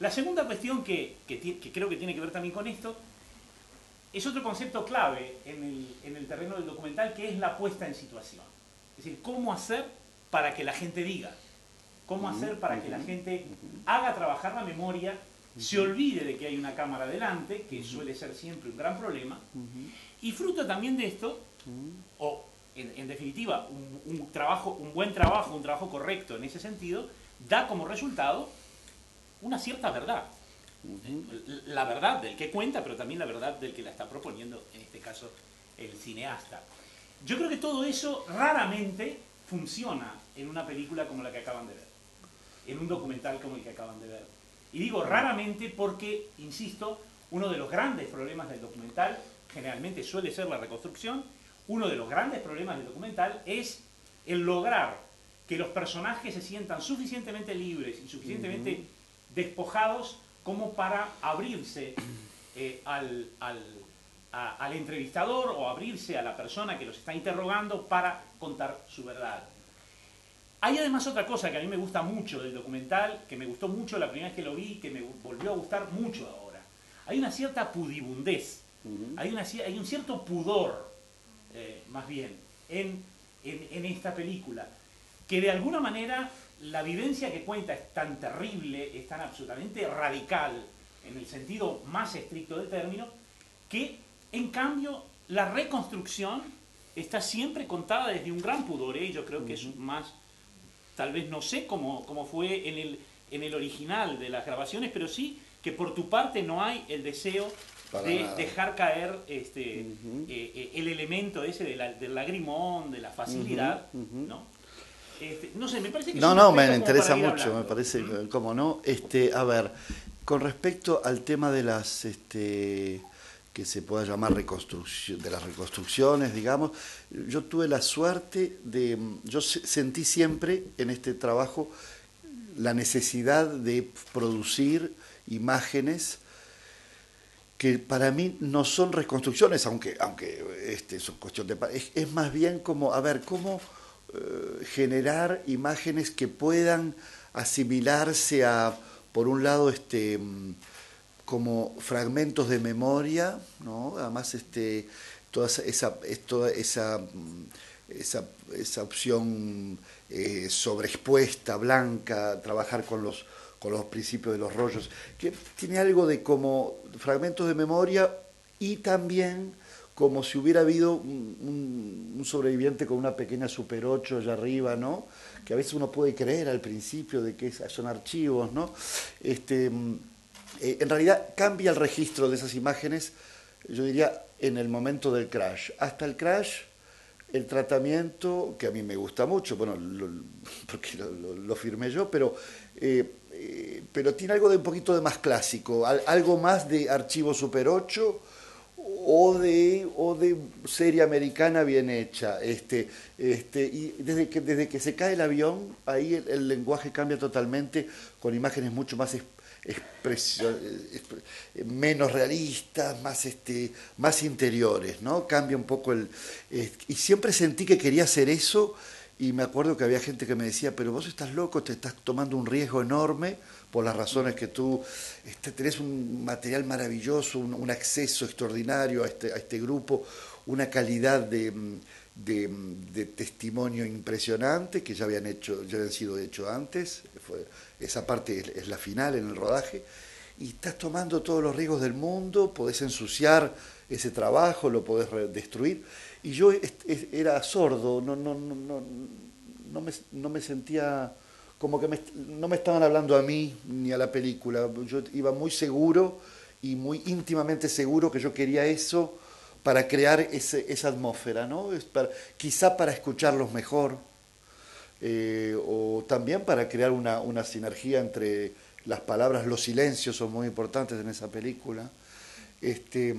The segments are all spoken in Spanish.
La segunda cuestión que, creo que tiene que ver también con esto es otro concepto clave en el, en el terreno del documental, que es la puesta en situación. Es decir, cómo hacer para que la gente diga, cómo hacer para que la gente haga trabajar la memoria, se olvide de que hay una cámara delante, que suele ser siempre un gran problema, y fruto también de esto, o en, definitiva, un, trabajo, un buen trabajo, un trabajo correcto en ese sentido, da como resultado una cierta verdad. La verdad del que cuenta, pero también la verdad del que la está proponiendo, en este caso, el cineasta. Yo creo que todo eso raramente funciona en una película como la que acaban de ver, en un documental como el que acaban de ver. Y digo raramente porque, insisto, uno de los grandes problemas del documental generalmente suele ser la reconstrucción, uno de los grandes problemas del documental es el lograr que los personajes se sientan suficientemente libres y suficientemente despojados como para abrirse eh, al, al, entrevistador o abrirse a la persona que los está interrogando para contar su verdad. Hay además otra cosa que a mí me gusta mucho del documental, que me gustó mucho la primera vez que lo vi, que me volvió a gustar mucho ahora. Hay una cierta pudibundez, hay, una, hay un cierto pudor, eh, más bien, en, en esta película, que de alguna manera la vivencia que cuenta es tan terrible, es tan absolutamente radical, en el sentido más estricto del término, que en cambio la reconstrucción está siempre contada desde un gran pudor, y ¿eh? yo creo que es más, tal vez no sé cómo, cómo fue en el, en el original de las grabaciones, pero sí que por tu parte no hay el deseo de dejar caer este, eh, eh, el elemento ese del lagrimón, de la facilidad, ¿no? Este, no sé, me parece que... No, no, me interesa mucho, me parece, como no. Este, a ver, con respecto al tema de las... Este, que se pueda llamar reconstrucción, de las reconstrucciones, digamos, yo tuve la suerte de, yo sentí siempre en este trabajo la necesidad de producir imágenes que para mí no son reconstrucciones, aunque, aunque este, son cuestión de... Es, es más bien como, a ver, cómo eh, generar imágenes que puedan asimilarse a, por un lado, este, mm, como fragmentos de memoria, ¿no? Además, este, toda esa, toda esa, mm, esa, esa opción eh, sobreexpuesta, blanca, trabajar con los, con los principios de los rollos, que tiene algo de como fragmentos de memoria y también como si hubiera habido un, sobreviviente con una pequeña Super 8 allá arriba, ¿no? Que a veces uno puede creer al principio de que son archivos, ¿no? Este, eh, en realidad cambia el registro de esas imágenes, yo diría, en el momento del crash. Hasta el crash, el tratamiento, que a mí me gusta mucho, bueno, porque lo, firmé yo, pero... Eh, eh, pero tiene algo de un poquito de más clásico, algo más de archivo Super 8, o de, o de serie americana bien hecha. Este, este, y desde que, desde que se cae el avión, ahí el, lenguaje cambia totalmente con imágenes mucho más menos realistas, más, este, más interiores, ¿no? Cambia un poco el... y siempre sentí que quería hacer eso y me acuerdo que había gente que me decía, pero vos estás loco, te estás tomando un riesgo enorme por las razones que tú este, tenés un material maravilloso, un, acceso extraordinario a este, a este grupo, una calidad de, testimonio impresionante que ya habían hecho, ya habían sido hecho antes, esa parte es, la final en el rodaje, y estás tomando todos los riesgos del mundo, podés ensuciar ese trabajo, lo podés destruir, y yo era sordo, no, no, no, no, no, me, no me sentía como que no me estaban hablando a mí ni a la película. Yo iba muy seguro y muy íntimamente seguro que yo quería eso para crear esa atmósfera, ¿no? quizá para escucharlos mejor, eh, o también para crear una, una, sinergia entre las palabras, los silencios son muy importantes en esa película. Este,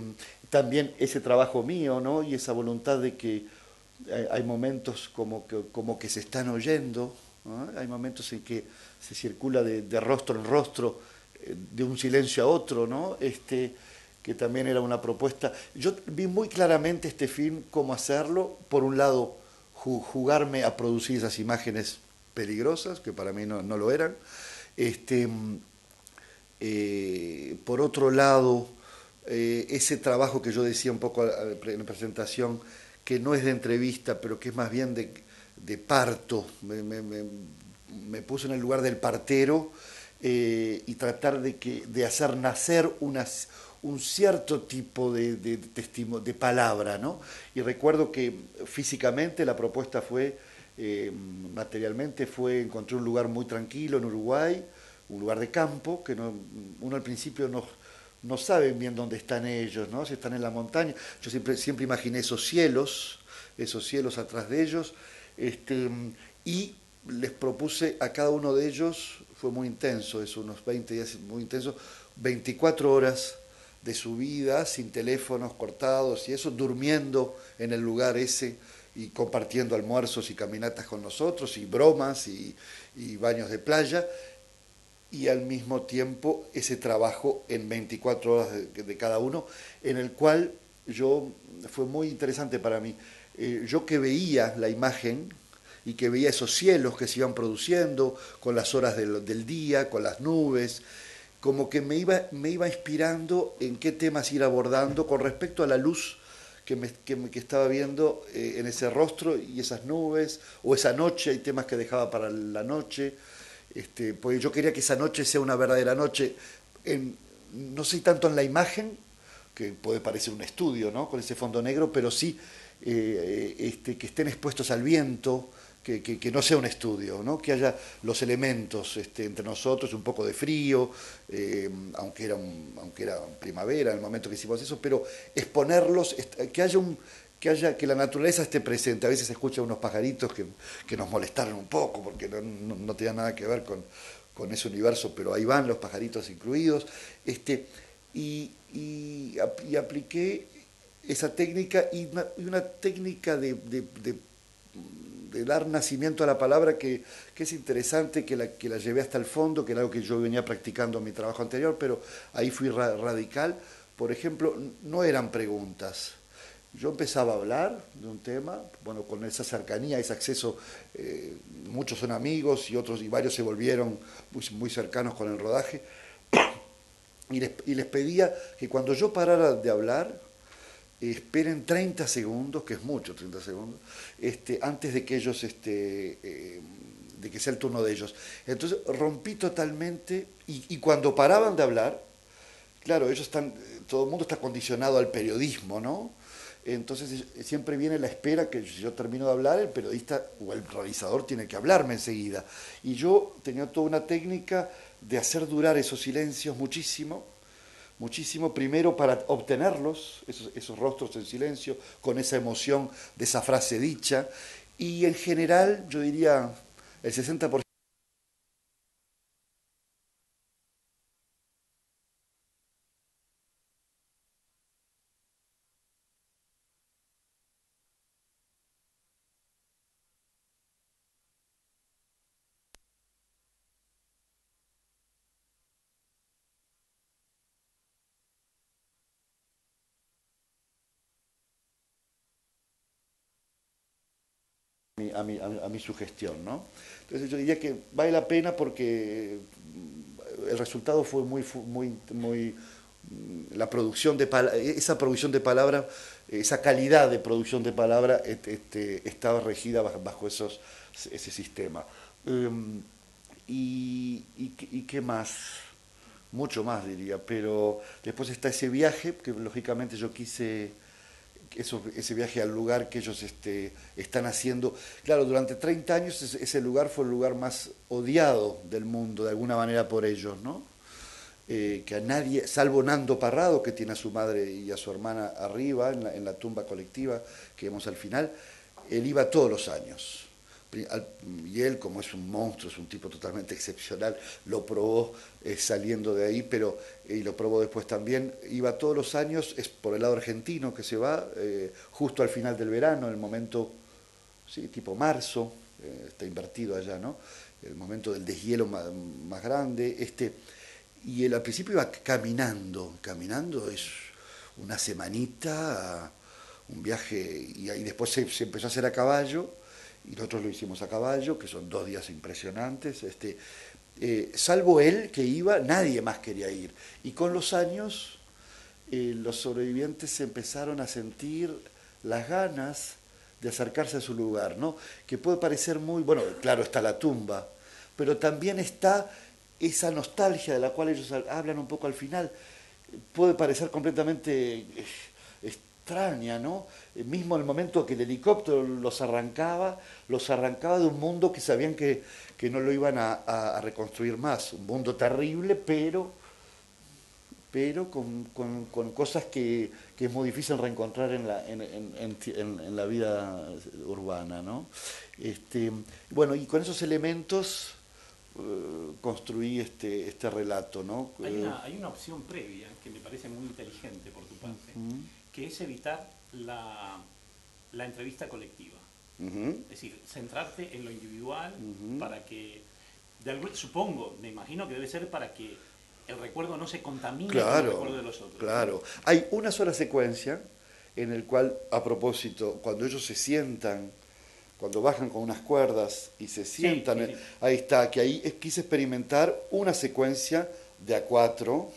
también ese trabajo mío, ¿no? Y esa voluntad de que hay, momentos como que, como que se están oyendo, hay momentos en que se circula de, rostro en rostro, eh, de un silencio a otro, ¿no? Este, que también era una propuesta. Yo vi muy claramente este film cómo hacerlo. Por un lado, jugarme a producir esas imágenes peligrosas, que para mí no, lo eran. Este, Eh, por otro lado, eh, ese trabajo que yo decía un poco en la presentación, que no es de entrevista, pero que es más bien de, parto, me, me, puse en el lugar del partero eh, y tratar de, que, de hacer nacer un cierto tipo de, de, de palabra. ¿no? Y recuerdo que físicamente la propuesta fue, materialmente, fue encontré un lugar muy tranquilo en Uruguay, un lugar de campo, que no, uno al principio no, no sabe bien dónde están ellos, ¿no? si están en la montaña. Yo siempre, siempre imaginé esos cielos, esos cielos atrás de ellos, este, y les propuse a cada uno de ellos, fue muy intenso, es unos 20 días muy intenso, 24 horas de su vida, sin teléfonos cortados y eso, durmiendo en el lugar ese y compartiendo almuerzos y caminatas con nosotros y bromas y, baños de playa. Y al mismo tiempo ese trabajo en 24 horas de, cada uno, en el cual yo, fue muy interesante para mí, eh, yo que veía la imagen y que veía esos cielos que se iban produciendo con las horas del, día, con las nubes, como que me iba, me iba inspirando en qué temas ir abordando con respecto a la luz que, me, que, estaba viendo eh, en ese rostro y esas nubes, o esa noche, hay temas que dejaba para la noche, este, porque yo quería que esa noche sea una verdadera noche, no sé tanto en la imagen, que puede parecer un estudio, ¿no? con ese fondo negro, pero sí eh, este, que estén expuestos al viento, que, no sea un estudio, ¿no? que haya los elementos este, entre nosotros, un poco de frío, eh, aunque, era aunque era primavera en el momento que hicimos eso, pero exponerlos, que haya un, que, haya, que la naturaleza esté presente. A veces se escuchan unos pajaritos que, que nos molestaron un poco porque no, no, tenían nada que ver con, con, ese universo, pero ahí van los pajaritos incluidos. Este, y, y, apliqué esa técnica y una, técnica de, dar nacimiento a la palabra que, es interesante, que la, llevé hasta el fondo, que era algo que yo venía practicando en mi trabajo anterior, pero ahí fui radical. Por ejemplo, no eran preguntas yo empezaba a hablar de un tema, bueno, con esa cercanía, ese acceso, eh, muchos son amigos y otros y varios se volvieron muy, cercanos con el rodaje, y les, pedía que cuando yo parara de hablar, esperen 30 segundos, que es mucho 30 segundos, este, antes de que ellos, este, eh, de que sea el turno de ellos. Entonces rompí totalmente, y, y cuando paraban de hablar, claro, ellos están, todo el mundo está condicionado al periodismo, ¿no? Entonces siempre viene la espera que si yo termino de hablar, el periodista o el realizador tiene que hablarme enseguida. Y yo tenía toda una técnica de hacer durar esos silencios muchísimo, muchísimo, primero para obtenerlos, esos, esos rostros en silencio, con esa emoción de esa frase dicha, y en general yo diría el 60% a mi, a, mi sugestión. ¿no? Entonces yo diría que vale la pena porque el resultado fue muy, muy, muy la producción de esa producción de palabra, esa calidad de producción de palabra este, estaba regida bajo, esos, ese sistema. Em, y, y, qué más? Mucho más diría, pero después está ese viaje que lógicamente yo quise ese viaje al lugar que ellos este, están haciendo. Claro, durante 30 años ese lugar fue el lugar más odiado del mundo, de alguna manera por ellos, ¿no? Eh, que a nadie, salvo Nando Parrado, que tiene a su madre y a su hermana arriba, en la, en la tumba colectiva que vemos al final, él iba todos los años y él, como es un monstruo, es un tipo totalmente excepcional, lo probó eh, saliendo de ahí, pero eh, y lo probó después también. Iba todos los años, es por el lado argentino que se va, eh, justo al final del verano, el momento, sí, tipo marzo, está invertido allá, ¿no? El momento del deshielo más, grande. Este, y él al principio iba caminando, caminando es una semanita, un viaje, y después se empezó a hacer a caballo y nosotros lo hicimos a caballo, que son dos días impresionantes, este, eh, salvo él que iba, nadie más quería ir. Y con los años eh, los sobrevivientes empezaron a sentir las ganas de acercarse a su lugar, ¿no? Que puede parecer muy, bueno, claro, está la tumba, pero también está esa nostalgia de la cual ellos hablan un poco al final, puede parecer completamente eh, extraña, ¿no? Eh, mismo el momento que el helicóptero los arrancaba, los arrancaba de un mundo que sabían que, que no lo iban a, reconstruir más, un mundo terrible, pero, pero con, con, cosas que, que, es muy difícil reencontrar en la, en, en, en la vida urbana, ¿no? Este, bueno, y con esos elementos eh, construí este, este relato. ¿no? Hay una, hay una opción previa que me parece muy inteligente por tu parte, que es evitar la, la entrevista colectiva. Es decir, centrarte en lo individual para que, de supongo, me imagino que debe ser para que el recuerdo no se contamine con el recuerdo de los otros. Claro, hay una sola secuencia en el cual, a propósito, cuando ellos se sientan cuando bajan con unas cuerdas y se sientan, ahí está, que ahí quise experimentar una secuencia de a cuatro,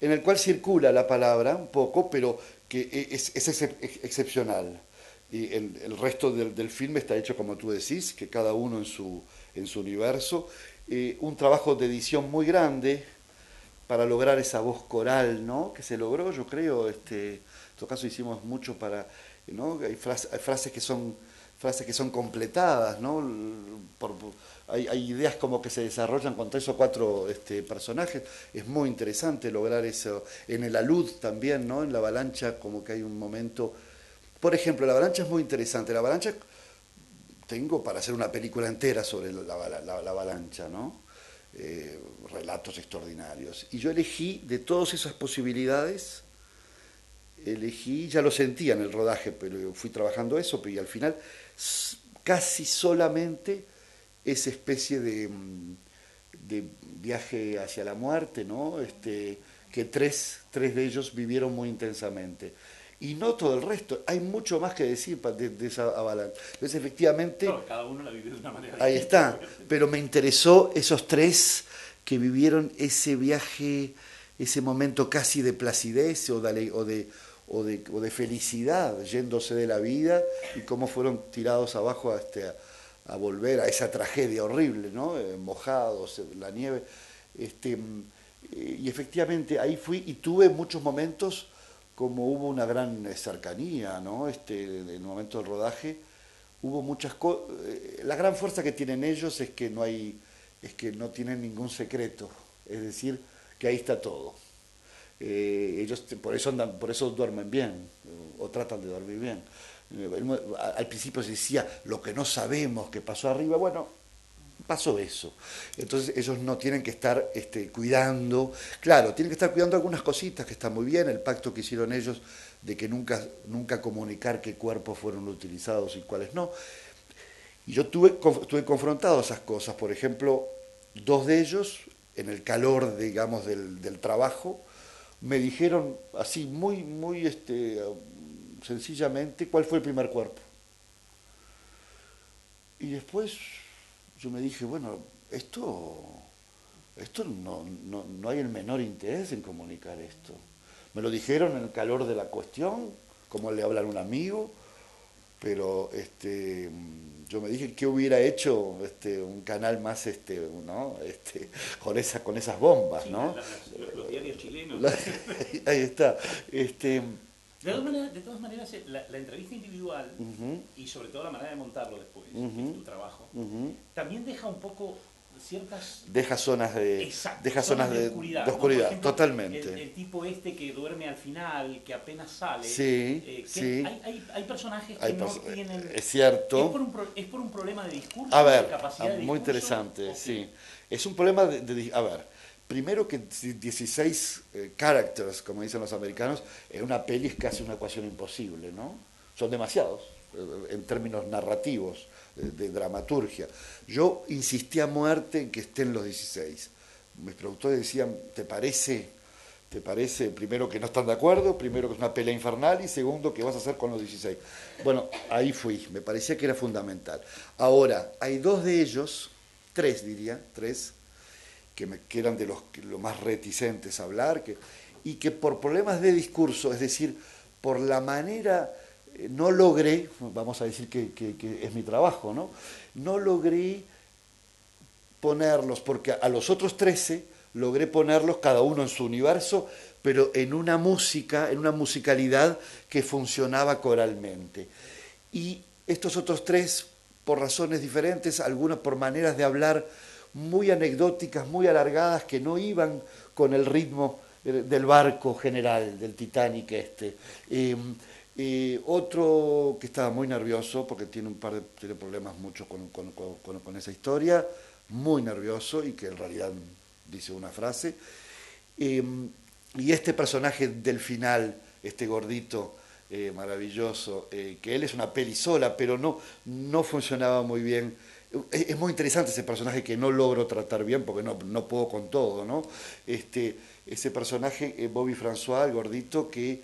en el cual circula la palabra un poco, pero que e, es, excepcional. Y el, resto del, del, filme está hecho como tú decís, que cada uno en su, en su universo. Eh, un trabajo de edición muy grande para lograr esa voz coral, ¿no? Que se logró, yo creo, este, en todo caso hicimos mucho para, ¿no? hay frases que son frases que son completadas, ¿no? hay, ideas como que se desarrollan con tres o cuatro este, personajes, es muy interesante lograr eso. En el alud también, ¿no? En la avalancha como que hay un momento... Por ejemplo, la avalancha es muy interesante, la avalancha tengo para hacer una película entera sobre la, avalancha, ¿no? Eh, relatos extraordinarios. Y yo elegí de todas esas posibilidades, elegí, ya lo sentía en el rodaje, pero fui trabajando eso, y al final casi solamente esa especie de, mm, de, viaje hacia la muerte, ¿no? Este, que tres, tres de ellos vivieron muy intensamente. Y no todo el resto, hay mucho más que decir de, esa avalancha. Entonces, efectivamente... cada uno la vivió de una manera Ahí está, pero me interesó esos tres que vivieron ese viaje, ese momento casi de placidez o de, o de, o de, felicidad yéndose de la vida y cómo fueron tirados abajo a, este, a, volver a esa tragedia horrible, ¿no? Eh, mojados, la nieve. Este, eh, y efectivamente ahí fui y tuve muchos momentos como hubo una gran cercanía, ¿no? Este, en el momento del rodaje hubo muchas cosas. Eh, la gran fuerza que tienen ellos es que no hay, es que no tienen ningún secreto, es decir, que ahí está todo. Eh, ellos por eso, andan, por eso duermen bien o tratan de dormir bien. Eh, al principio se decía lo que no sabemos que pasó arriba, bueno, pasó eso. Entonces ellos no tienen que estar este, cuidando, claro, tienen que estar cuidando algunas cositas que están muy bien, el pacto que hicieron ellos de que nunca, nunca comunicar qué cuerpos fueron utilizados y cuáles no. Y yo tuve, tuve confrontado esas cosas, por ejemplo, dos de ellos, en el calor, digamos, del trabajo, me dijeron así muy, muy este, sencillamente cuál fue el primer cuerpo. Y después yo me dije, bueno, esto, esto no, no, no hay el menor interés en comunicar esto. Me lo dijeron en el calor de la cuestión, como le hablan a un amigo, pero este yo me dije que hubiera hecho este, un canal más este, ¿no? este, con, esa, con esas bombas, ¿no? los, diarios chilenos. ahí está. Este, de, todas maneras, eh, la, entrevista individual y sobre todo la manera de montarlo después, tu trabajo, también deja un poco ciertas... Deja zonas de, deja zonas, de, oscuridad, totalmente. El, tipo este que duerme al final, que apenas sale. Sí, eh, sí. Hay, hay, personajes que no tienen... Es cierto. ¿Es por, un, es por un problema de discurso? A ver, de capacidad de muy interesante, sí. Es un problema de, A ver, primero que 16 eh, characters, como dicen los americanos, en una peli es casi una ecuación imposible, ¿no? Son demasiados eh, en términos narrativos de, dramaturgia. Yo insistí a muerte en que estén los 16. Mis productores decían, ¿te parece? ¿Te parece, primero, que no están de acuerdo? Primero, que es una pelea infernal y segundo, que vas a hacer con los 16? Bueno, ahí fui, me parecía que era fundamental. Ahora, hay dos de ellos, tres diría, tres, que, me, que eran de los, los, más reticentes a hablar, que, y que por problemas de discurso, es decir, por la manera, no logré, vamos a decir que, es mi trabajo, ¿no? No logré ponerlos, porque a los otros 13 logré ponerlos cada uno en su universo, pero en una música, en una musicalidad que funcionaba coralmente. Y estos otros tres, por razones diferentes, algunas por maneras de hablar muy anecdóticas, muy alargadas, que no iban con el ritmo del barco general, del Titanic este. Em, eh, otro que estaba muy nervioso, porque tiene un par de tiene problemas mucho con, con, con, esa historia, muy nervioso y que en realidad dice una frase. Em, y este personaje del final, este gordito eh, maravilloso, eh, que él es una peli sola, pero no, no funcionaba muy bien. Es, muy interesante ese personaje que no logro tratar bien porque no, no puedo con todo, ¿no? Este, ese personaje, eh, Bobby François, el gordito, que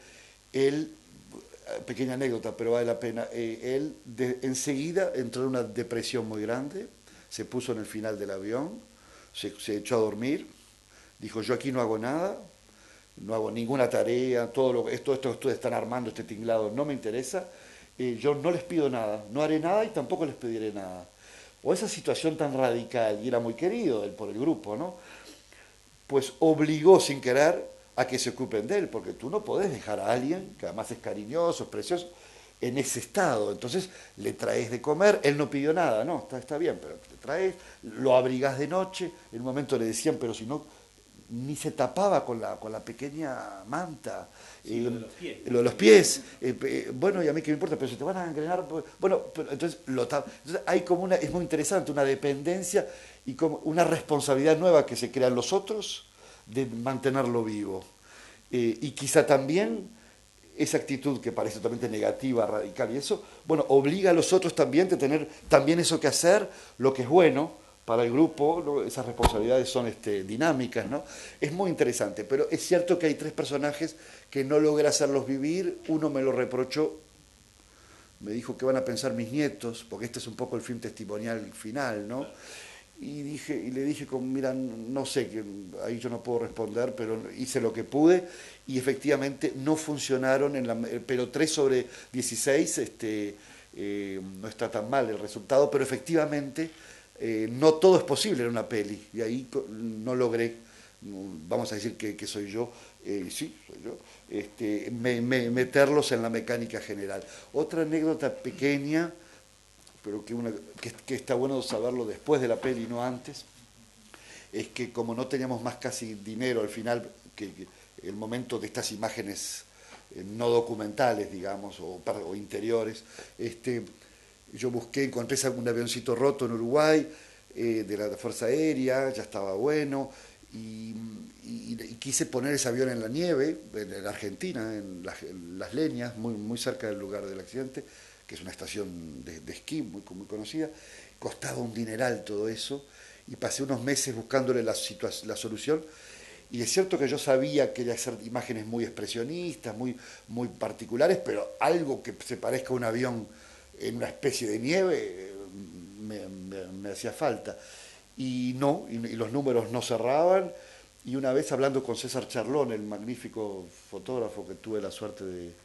él, pequeña anécdota, pero vale la pena, él enseguida entró en una depresión muy grande, se puso en el final del avión, se, se echó a dormir, dijo, yo aquí no hago nada, no hago ninguna tarea, todo lo esto, esto, esto están armando este tinglado no me interesa, eh, yo no les pido nada, no haré nada y tampoco les pediré nada. O esa situación tan radical, y era muy querido él por el grupo, ¿no? Pues obligó sin querer a que se ocupen de él, porque tú no podés dejar a alguien, que además es cariñoso, es precioso, en ese estado. Entonces le traes de comer, él no pidió nada, no, está, está bien, pero le traes, lo abrigas de noche, en un momento le decían, pero si no ni se tapaba con la, con la pequeña manta. lo, de los pies. Lo de los pies. Eh, eh, bueno, y a mí qué me importa, pero si te van a engrenar. Pues, bueno, pero entonces lo Entonces hay como una, es muy interesante, una dependencia y como una responsabilidad nueva que se crea en los otros de mantenerlo vivo. Eh, y quizá también esa actitud que parece totalmente negativa, radical y eso, bueno, obliga a los otros también a tener también eso que hacer, lo que es bueno, para el grupo, esas responsabilidades son este, dinámicas, ¿no? Es muy interesante, pero es cierto que hay tres personajes que no logra hacerlos vivir, uno me lo reprochó, me dijo que van a pensar mis nietos, porque este es un poco el film testimonial final, ¿no? Y, dije, y le dije, mira, no sé, que ahí yo no puedo responder, pero hice lo que pude y efectivamente no funcionaron, en la, pero 3 sobre 16 este, eh, no está tan mal el resultado, pero efectivamente eh, no todo es posible en una peli, y ahí no logré, vamos a decir que, soy yo, eh, sí, soy yo, este, meterlos en la mecánica general. Otra anécdota pequeña, pero que, que, está bueno saberlo después de la peli, no antes, es que como no teníamos más casi dinero al final, que, el momento de estas imágenes eh, no documentales, digamos, o, o interiores, este, yo busqué, encontré un avioncito roto en Uruguay, eh, de la Fuerza Aérea, ya estaba bueno, y, quise poner ese avión en la nieve, en, Argentina, en las, Leñas, muy, muy cerca del lugar del accidente, que es una estación de, esquí muy, conocida. Costaba un dineral todo eso, y pasé unos meses buscándole la, solución. Y es cierto que yo sabía que quería hacer imágenes muy expresionistas, muy, muy particulares, pero algo que se parezca a un avión en una especie de nieve me, hacía falta. Y no, y, los números no cerraban. Y una vez hablando con César Charlone, el magnífico fotógrafo que tuve la suerte de...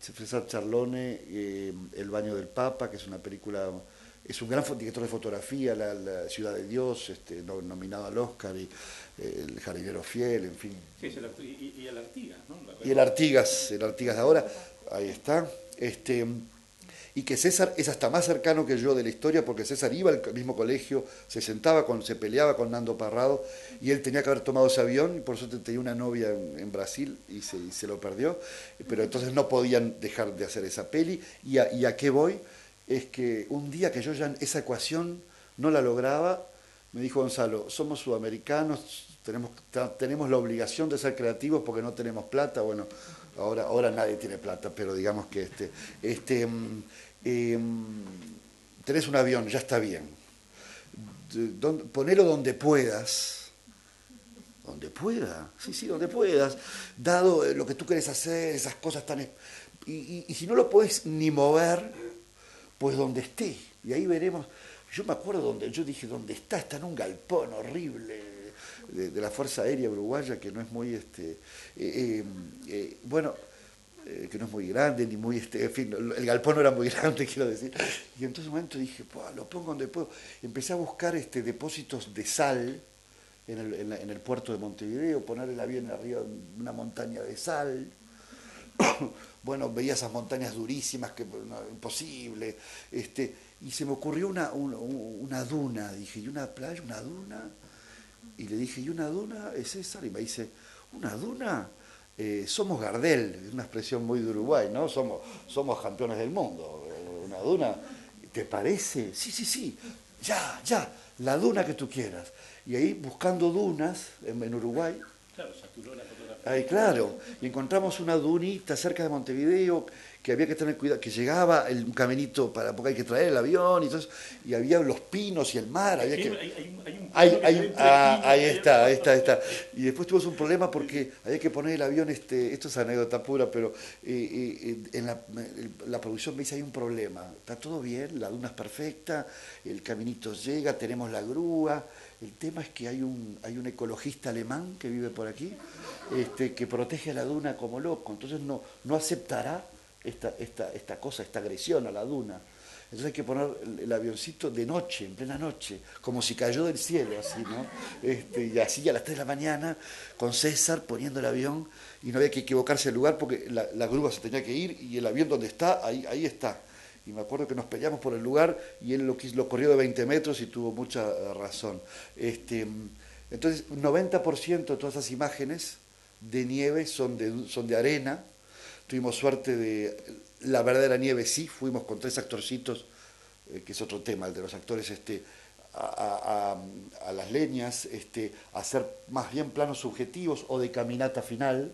César Charlone, eh, El baño del Papa, que es una película, es un gran director de fotografía, La, Ciudad de Dios, este, nominado al Oscar, y eh, El jardinero fiel, en fin. Sí, y, el Artigas, ¿no? Y el Artigas, el Artigas de ahora, ahí está. Este, y que César es hasta más cercano que yo de la historia porque César iba al mismo colegio, se sentaba, con, se peleaba con Nando Parrado y él tenía que haber tomado ese avión y por eso tenía una novia en, Brasil y se, lo perdió, pero entonces no podían dejar de hacer esa peli y a, qué voy es que un día que yo ya esa ecuación no la lograba, me dijo Gonzalo, somos sudamericanos, tenemos, tenemos la obligación de ser creativos porque no tenemos plata, bueno, ahora, ahora nadie tiene plata, pero digamos que este, este, em, tenés un avión, ya está bien. ponelo donde puedas. Donde pueda, sí, sí, donde puedas. Dado lo que tú quieres hacer, esas cosas tan... Y, y si no lo puedes ni mover, pues donde esté. Y ahí veremos. Yo me acuerdo donde yo dije, donde está, está en un galpón horrible de, la Fuerza Aérea Uruguaya, que no es muy, este, eh, eh, bueno, que no es muy grande, ni muy, este, en fin, el galpón no era muy grande, quiero decir. Y en un momento dije, lo pongo donde puedo. Empecé a buscar este, depósitos de sal en el, en el puerto de Montevideo, poner el avión arriba de una montaña de sal. bueno, veía esas montañas durísimas, que imposible. Este, y se me ocurrió una, una, duna, dije, ¿y una playa, una duna? Y le dije, ¿y una duna es César? Y me dice, ¿una duna? Eh, somos Gardel, es una expresión muy de Uruguay, ¿no? Somos, somos campeones del mundo. Una duna, ¿te parece? Sí, sí, sí, ya, ya, la duna que tú quieras. Y ahí buscando dunas en, Uruguay. Claro, saturó la fotografía. Ahí, claro. Y encontramos una dunita cerca de Montevideo que había que tener cuidado, que llegaba el, caminito para, porque hay que traer el avión y todo y había los pinos y el mar, había que... ahí está, ahí está, ahí está. Y después tuvimos un problema porque había que poner el avión, este, esto es anécdota pura, pero eh, eh, en la, la, producción me dice hay un problema, está todo bien, la duna es perfecta, el caminito llega, tenemos la grúa, el tema es que hay un, hay un ecologista alemán que vive por aquí, este, que protege a la duna como loco, entonces no, no aceptará esta, esta, esta cosa, esta agresión a la duna. Entonces hay que poner el, avioncito de noche, en plena noche, como si cayó del cielo, así, ¿no? Este, y así a las 3 de la mañana, con César poniendo el avión, y no había que equivocarse el lugar porque la, grúa se tenía que ir y el avión donde está, ahí, ahí está. Y me acuerdo que nos peleamos por el lugar y él lo, corrió de 20 metros y tuvo mucha eh, razón. Este, entonces, un 90% de todas esas imágenes de nieve son de, son de arena, Tuvimos suerte de la verdadera nieve, sí, fuimos con tres actorcitos, eh, que es otro tema, el de los actores, este, a, las leñas, este, a hacer más bien planos subjetivos o de caminata final,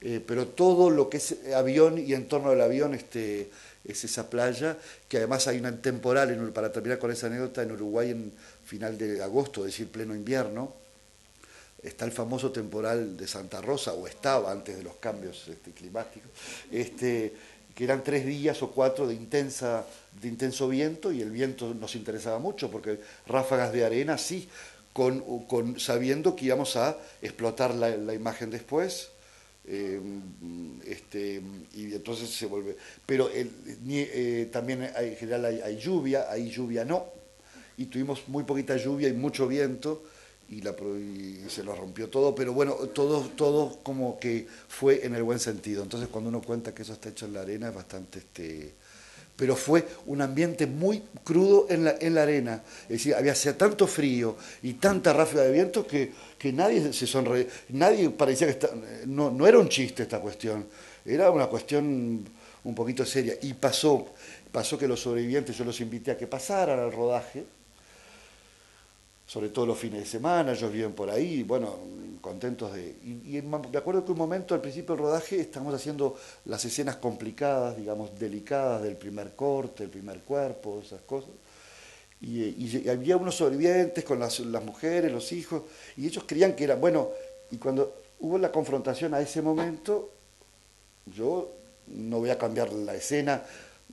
eh, pero todo lo que es avión y en torno del avión este, es esa playa, que además hay una temporal, para terminar con esa anécdota, en Uruguay en final de agosto, es decir, pleno invierno, está el famoso temporal de Santa Rosa, o estaba antes de los cambios este, climáticos, este, que eran tres días o cuatro de, intensa, de intenso viento, y el viento nos interesaba mucho, porque ráfagas de arena, sí, con, con sabiendo que íbamos a explotar la, imagen después, eh, este, y entonces se vuelve. Pero eh, también en general hay, hay, lluvia, hay lluvia no, y tuvimos muy poquita lluvia y mucho viento, y, la, se lo rompió todo, pero bueno, todo, todo como que fue en el buen sentido. Entonces cuando uno cuenta que eso está hecho en la arena es bastante... Este, pero fue un ambiente muy crudo en la, en la arena. Es decir, había tanto frío y tanta ráfaga de viento que, que nadie se sonreía, nadie parecía que no, no era un chiste esta cuestión, era una cuestión un poquito seria. Y pasó, pasó que los sobrevivientes, yo los invité a que pasaran al rodaje, sobre todo los fines de semana, ellos viven por ahí, bueno, contentos de... Y, me acuerdo que un momento al principio del rodaje estamos haciendo las escenas complicadas, digamos, delicadas del primer corte, el primer cuerpo, esas cosas. Y, había unos sobrevivientes con las, las, mujeres, los hijos, y ellos creían que era, bueno, y cuando hubo la confrontación a ese momento, yo no voy a cambiar la escena,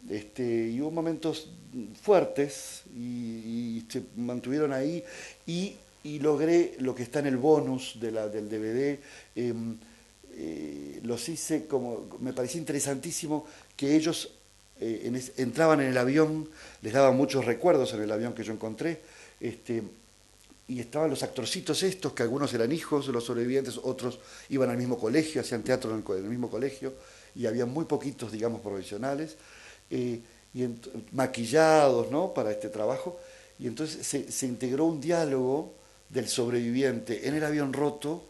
este, y hubo momentos fuertes y, se mantuvieron ahí y, logré lo que está en el bonus de la, del DVD. Em, eh, los hice como, me parecía interesantísimo que ellos eh, entraban en el avión, les daban muchos recuerdos en el avión que yo encontré, este, y estaban los actorcitos estos, que algunos eran hijos de los sobrevivientes, otros iban al mismo colegio, hacían teatro en el, mismo colegio, y había muy poquitos, digamos, profesionales. Eh, y maquillados ¿no? para este trabajo. Y entonces se, integró un diálogo del sobreviviente en el avión roto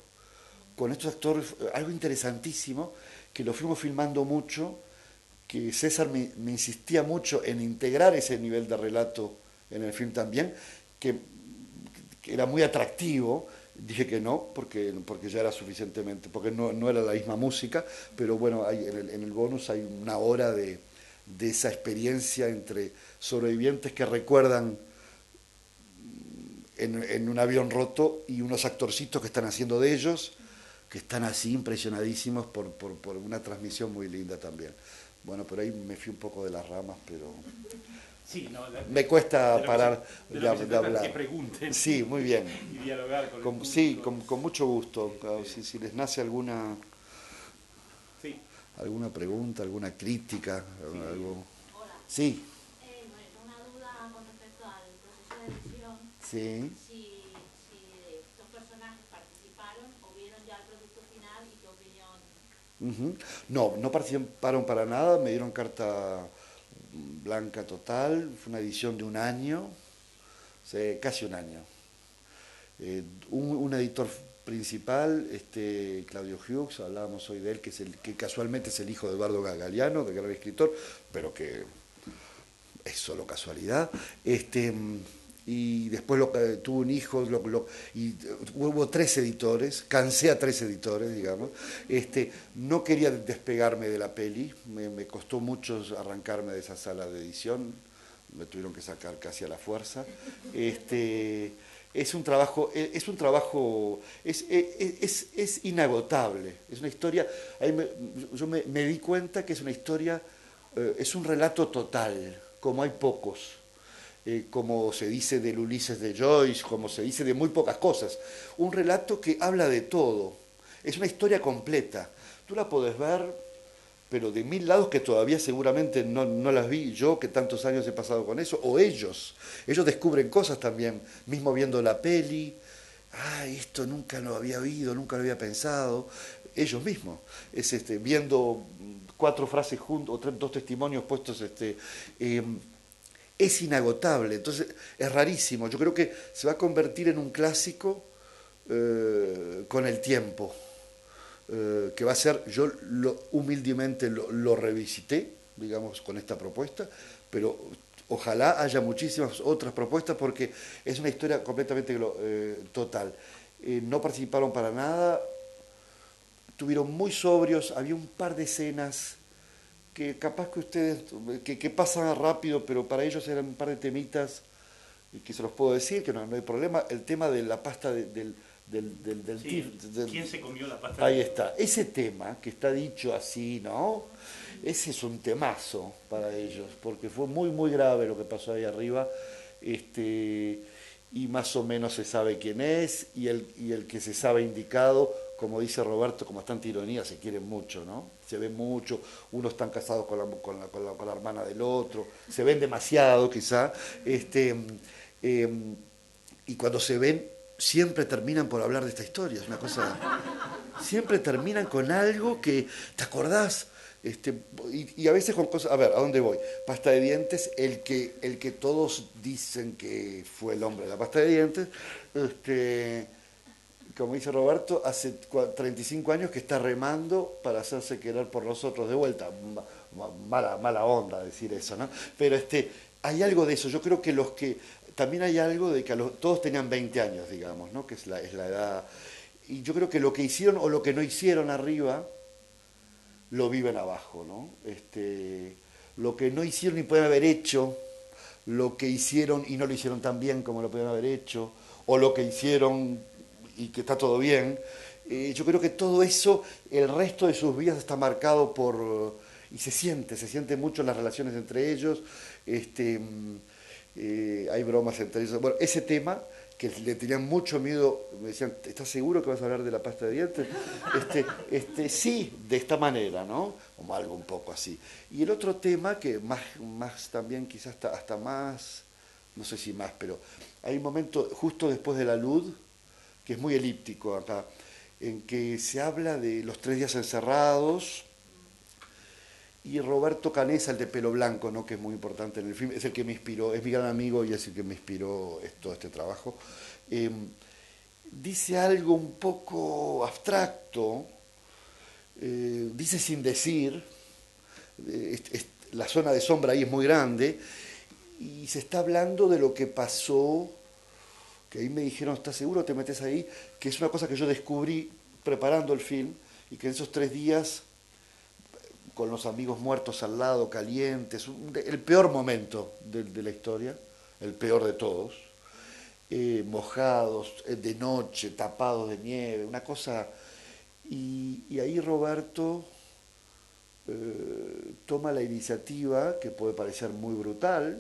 con estos actores, algo interesantísimo, que lo fuimos filmando mucho, que César me, insistía mucho en integrar ese nivel de relato en el film también, que, era muy atractivo, dije que no, porque, porque ya era suficientemente, porque no, no era la misma música, pero bueno, hay, en, el, en el bonus hay una hora de, de esa experiencia entre sobrevivientes que recuerdan en, un avión roto y unos actorcitos que están haciendo de ellos, que están así impresionadísimos por, por, una transmisión muy linda también. Bueno, por ahí me fui un poco de las ramas, pero, Sí, no, me cuesta parar de, hablar. Que pregunten. Sí, muy bien. Y dialogar con, Sí, con, mucho gusto. si, les nace alguna. Alguna pregunta, alguna crítica, sí. algo. Hola. Sí. Eh, una duda con respecto al proceso de edición. Sí. Si, si los personajes participaron o vieron ya el producto final y tu opinión. No, no participaron para nada, me dieron carta blanca total, fue una edición de un año, casi un año. Eh, un, editor principal, este, Claudio Hughes, hablábamos hoy de él, que, es el, que casualmente es el hijo de Eduardo Gagaliano, de gran escritor, pero que es solo casualidad. Este, y después lo, tuvo un hijo, y hubo tres editores, cansé a tres editores, digamos. Este, no quería despegarme de la peli, me, costó mucho arrancarme de esa sala de edición, me tuvieron que sacar casi a la fuerza. Este, es un trabajo, e, es un trabajo, es, e, es, es inagotable, es una historia, yo me, me, di cuenta que es una historia, eh, es un relato total, como hay pocos eh, como se dice del Ulises de Joyce, como se dice de muy pocas cosas. Un relato que habla de todo. Es una historia completa. Tú la podés ver, pero de mil lados que todavía seguramente no, no las vi yo, que tantos años he pasado con eso, o ellos. Ellos descubren cosas también, mismo viendo la peli. Ay, esto nunca lo había oído, nunca lo había pensado. Ellos mismos. Es este, viendo cuatro frases juntos, o tres, dos testimonios puestos este, em, es inagotable, entonces es rarísimo. Yo creo que se va a convertir en un clásico eh, con el tiempo, eh, que va a ser, yo lo, humildemente lo, revisité, digamos, con esta propuesta, pero ojalá haya muchísimas otras propuestas porque es una historia completamente eh, total. no participaron para nada, tuvieron muy sobrios, había un par de escenas que capaz que ustedes, que, pasan rápido, pero para ellos eran un par de temitas que se los puedo decir, que no, hay problema, el tema de la pasta del... del, del, ¿Quién se comió la pasta? Ahí está, ese tema que está dicho así, ¿no? Ese es un temazo para ellos, porque fue muy, muy grave lo que pasó ahí arriba, este, y más o menos se sabe quién es, y el, y el que se sabe indicado como dice Roberto, con bastante ironía, se quieren mucho, ¿no? Se ven mucho, unos están casados con la, con la, con la, hermana del otro, se ven demasiado quizá, este, em, y cuando se ven siempre terminan por hablar de esta historia, es una cosa, siempre terminan con algo que, ¿te acordás? Este, y, a veces con cosas, a ver, ¿a dónde voy? Pasta de dientes, el que, el que todos dicen que fue el hombre de la pasta de dientes, este, como dice Roberto, hace 35 años que está remando para hacerse querer por nosotros de vuelta. Mala, mala onda decir eso, ¿no? Pero este, hay algo de eso. Yo creo que los que. También hay algo de que todos tenían 20 años, digamos, ¿no? Que es la, es la edad. Y yo creo que lo que hicieron o lo que no hicieron arriba, lo viven abajo, ¿no? Este, lo que no hicieron y pueden haber hecho, lo que hicieron y no lo hicieron tan bien como lo pueden haber hecho, o lo que hicieron y que está todo bien, eh, yo creo que todo eso, el resto de sus vidas está marcado por, y se siente, se siente mucho en las relaciones entre ellos, este, eh, hay bromas entre ellos. Bueno, ese tema que le tenían mucho miedo, me decían, ¿estás seguro que vas a hablar de la pasta de dientes? Este, este, sí, de esta manera, ¿no? Como algo un poco así. Y el otro tema, que más, más también quizás hasta, hasta más, no sé si más, pero hay un momento justo después de la luz, que es muy elíptico acá, en que se habla de los tres días encerrados, y Roberto Canesa, el de pelo blanco, ¿no? que es muy importante en el film, es el que me inspiró, es mi gran amigo y es el que me inspiró todo este trabajo, em, dice algo un poco abstracto, eh, dice sin decir, eh, la zona de sombra ahí es muy grande, y se está hablando de lo que pasó que ahí me dijeron, ¿estás seguro? ¿Te metes ahí? Que es una cosa que yo descubrí preparando el film y que en esos tres días, con los amigos muertos al lado, calientes, el peor momento de, la historia, el peor de todos, eh, mojados, eh, de noche, tapados de nieve, una cosa... Y, ahí Roberto eh, toma la iniciativa, que puede parecer muy brutal,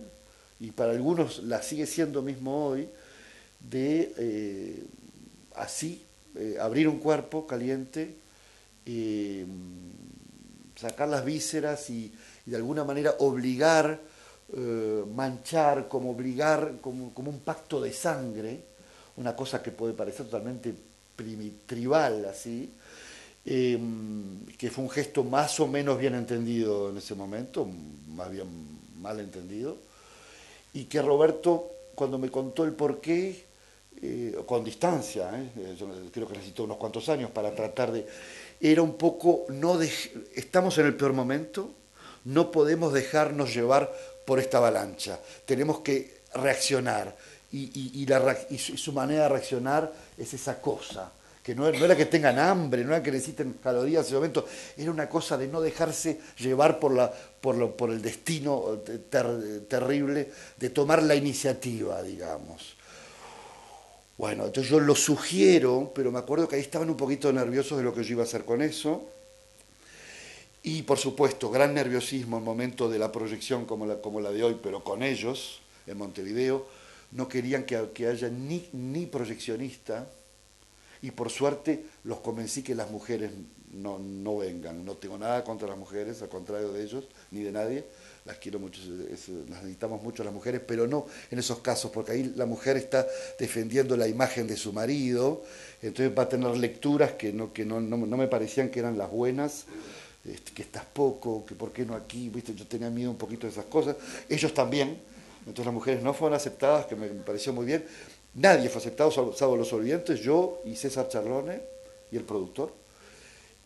y para algunos la sigue siendo mismo hoy, de así abrir un cuerpo caliente, sacar las vísceras y, de alguna manera obligar, manchar, como obligar, como, como, un pacto de sangre, una cosa que puede parecer totalmente tribal así, que fue un gesto más o menos bien entendido en ese momento, más bien mal entendido, y que Roberto, cuando me contó el porqué, eh, con distancia, ¿eh? yo creo que necesitó unos cuantos años para tratar de... Era un poco, no estamos en el peor momento, no podemos dejarnos llevar por esta avalancha, tenemos que reaccionar y, su, manera de reaccionar es esa cosa, que no, era que tengan hambre, no era que necesiten calorías en ese momento, era una cosa de no dejarse llevar por, la, por, por el destino terrible de tomar la iniciativa, digamos. Bueno, entonces yo lo sugiero, pero me acuerdo que ahí estaban un poquito nerviosos de lo que yo iba a hacer con eso. Y por supuesto, gran nerviosismo en el momento de la proyección como la, como la de hoy, pero con ellos, en Montevideo. No querían que, haya ni, ni proyeccionista. Y por suerte los convencí que las mujeres no, no vengan. No tengo nada contra las mujeres, al contrario de ellos, ni de nadie las quiero mucho, las necesitamos mucho las mujeres, pero no en esos casos, porque ahí la mujer está defendiendo la imagen de su marido, entonces va a tener lecturas que no, que no, no, me parecían que eran las buenas, este, que estás poco, que por qué no aquí, ¿viste? yo tenía miedo un poquito de esas cosas, ellos también, entonces las mujeres no fueron aceptadas, que me pareció muy bien, nadie fue aceptado, salvo los olvidantes, yo y César Charlone y el productor,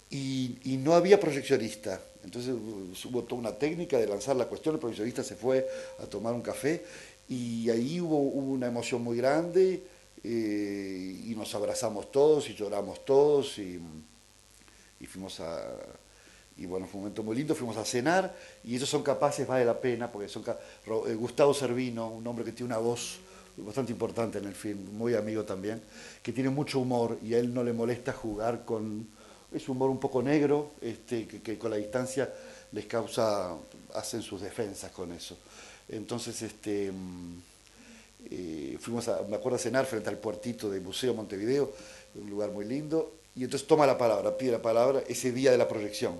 y, y no había proyeccionista, entonces hubo toda una técnica de lanzar la cuestión, el proyeccionista se fue a tomar un café y ahí hubo, una emoción muy grande eh, y nos abrazamos todos y lloramos todos y, fuimos a... Y bueno, fue un momento muy lindo, fuimos a cenar y ellos son capaces, vale la pena, porque son eh, Gustavo Servino, un hombre que tiene una voz bastante importante en el film, muy amigo también, que tiene mucho humor y a él no le molesta jugar con, es un humor un poco negro, este, que, con la distancia les causa, hacen sus defensas con eso. Entonces, este, mm, eh, fuimos a, me acuerdo a cenar frente al puertito del Museo Montevideo, un lugar muy lindo, y entonces toma la palabra, pide la palabra ese día de la proyección.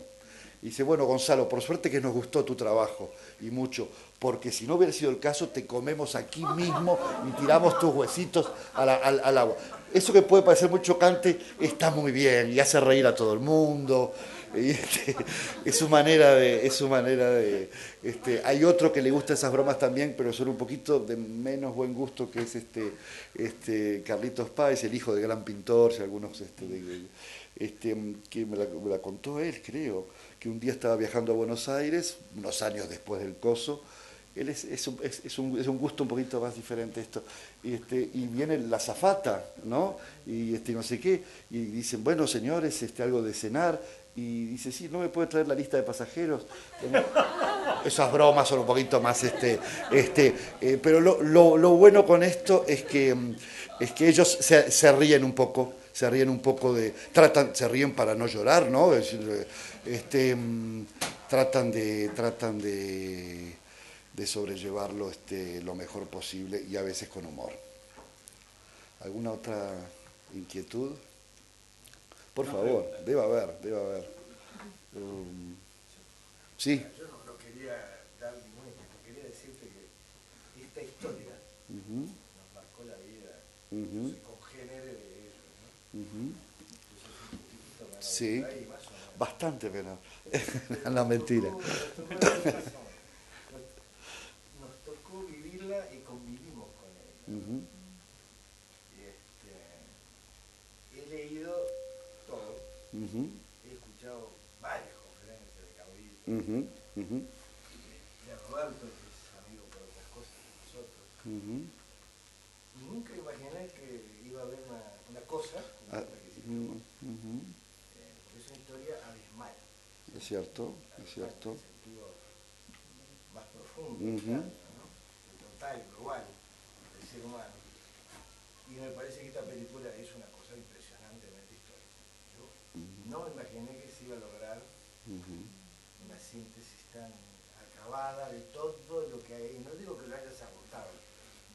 Y dice, bueno, Gonzalo, por suerte que nos gustó tu trabajo y mucho, porque si no hubiera sido el caso, te comemos aquí mismo y tiramos tus huesitos al agua eso que puede parecer muy chocante está muy bien y hace reír a todo el mundo. Este, es su manera de, es su manera de, este, hay otro que le gusta esas bromas también, pero son un poquito de menos buen gusto, que es este, este Carlitos Páez, el hijo del gran pintor, si algunos, este, este, que me la, contó él, creo, que un día estaba viajando a Buenos Aires, unos años después del coso, él es, un, es, un, es, un, gusto un poquito más diferente esto. Y, este, y viene la zafata, ¿no? Y este, no sé qué, y dicen, bueno, señores, este, algo de cenar. Y dice, sí, ¿no me puede traer la lista de pasajeros? Esas bromas son un poquito más, este, este, eh, pero lo, lo, lo, bueno con esto es que, mm, es que ellos se, se, ríen un poco, se ríen un poco de, tratan, se ríen para no llorar, ¿no? Este, mm, tratan de, tratan de, de sobrellevarlo este, lo mejor posible y a veces con humor. ¿Alguna otra inquietud? Por favor, debe haber, debe haber. Um, sí. Yo no, quería dar ninguna inquietud, quería decirte que esta historia nos marcó la vida, uh se congénere de ellos. ¿no? sí, bastante, pero la mentira. Este, he leído todo, he escuchado varias conferencias de Caudillo, de Roberto, que es amigo por otras cosas de nosotros. Nunca imaginé que iba a haber una, una cosa como ah, que hiciste eh, porque es una historia abismal. Es cierto, es cierto. En el sentido más profundo, ¿no? total, global ser humano. Y me parece que esta película es una cosa impresionantemente histórica. Yo no me imaginé que se iba a lograr una síntesis tan acabada de todo lo que hay. No digo que lo hayas agotado.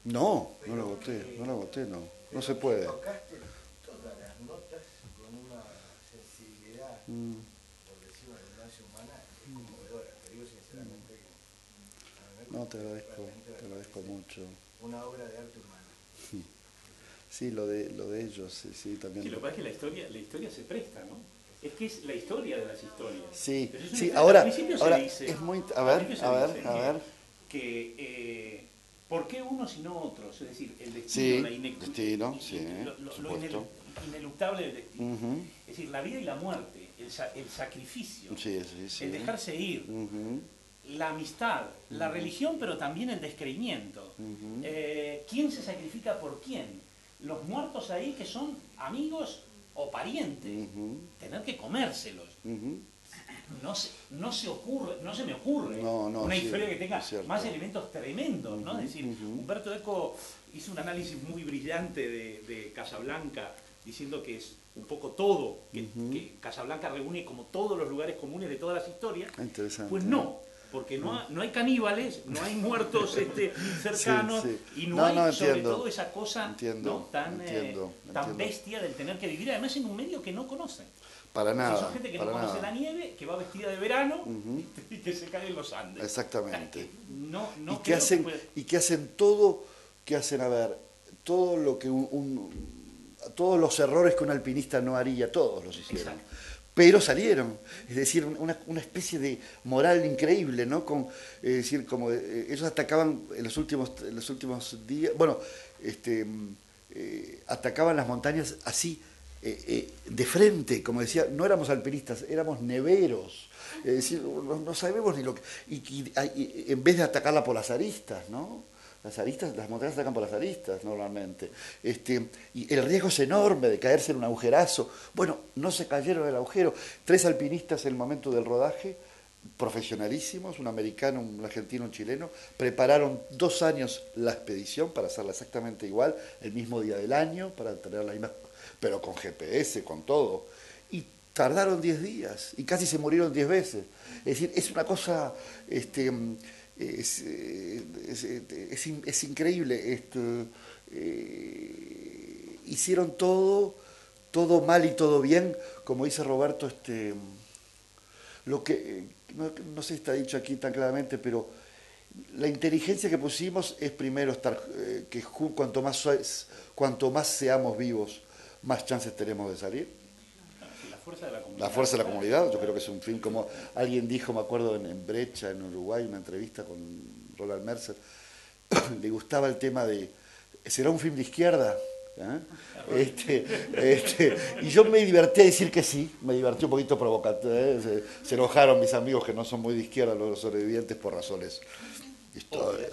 No, no lo agoté, no lo agoté, no. No se puede. Tocaste todas las notas con una sensibilidad, Mm. por decir una redundancia humana, es conmovedora. Te digo sinceramente que No, te agradezco, te agradezco mucho. Una obra de arte humana. Sí, lo de, lo de ellos, sí, sí, también. Sí, lo que pasa es que la historia, la historia se presta, ¿no? Es que es la historia de las historias. Sí, sí, ahora, al principio se ahora dice- es muy... A ver, a ver, dice a ver. Que, eh, ¿por qué unos y no otros? Es decir, el destino, Sí, la destino, sí, lo, ineluctable del destino. Es decir, la vida y la muerte, el, sa- el sacrificio, Sí, sí, sí. el dejarse ir, la amistad, la religión, pero también el descreimiento. Eh, ¿Quién se sacrifica por quién? Los muertos ahí que son amigos o parientes. Tener que comérselos. No se, no se ocurre, no se me ocurre No, no, una sí, historia que tenga más elementos tremendos, ¿no? Es decir. Humberto Eco hizo un análisis muy brillante de, de Casablanca, diciendo que es un poco todo, que Casablanca reúne como todos los lugares comunes de todas las historias. Interesante. Pues no, porque no, ha- no hay caníbales, no hay muertos este, cercanos Sí, y no, No, hay no, sobre todo esa cosa tan, eh, tan entiendo. bestia del tener que vivir, además en un medio que no conocen. Para nada. son gente que no conoce nada. la nieve, que va vestida de verano y que se cae en los Andes. Exactamente. No, no y, que hacen, y que hacen todo, que hacen, a ver, todo lo que un, un- todos los errores que un alpinista no haría, todos los hicieron. Exacto. Pero salieron, es decir, una, especie de moral increíble, ¿no? Es decir, como eh, ellos atacaban en los últimos, los últimos días, bueno, este, mm, eh, atacaban las montañas así, eh, de frente, como decía, no éramos alpinistas, éramos neveros. Es decir, no, sabemos ni lo que. Y- en vez de atacarla por las aristas, ¿no? Las aristas, las montañas atacan por las aristas normalmente. Este, y el riesgo es enorme de caerse en un agujerazo. Bueno, no se cayeron en el agujero. Tres alpinistas en el momento del rodaje, profesionalísimos, un americano, un argentino, un chileno, prepararon dos años la expedición para hacerla exactamente igual, el mismo día del año, para tener la misma, pero con GPS, con todo. Y tardaron 10 días y casi se murieron 10 veces. Es decir, es una cosa, este, es, eh, es, es in- es increíble. Este, eh, hicieron todo, todo mal y todo bien, como dice Roberto, este, lo que, eh, no, no sé si está dicho aquí tan claramente, pero la inteligencia que pusimos es primero estar, eh, que cuanto más, cuanto más seamos vivos, más chances tenemos de salir. La fuerza de la comunidad. La fuerza de la comunidad, yo creo que es un film como alguien dijo, me acuerdo en, en Brecha, en Uruguay, una entrevista con Roland Mercer, le gustaba el tema de, ¿será un film de izquierda? ¿Eh? Este, este, y yo me divertí a decir que sí, me divertí un poquito provocante, ¿eh? se, se enojaron mis amigos que no son muy de izquierda, los sobrevivientes, por razones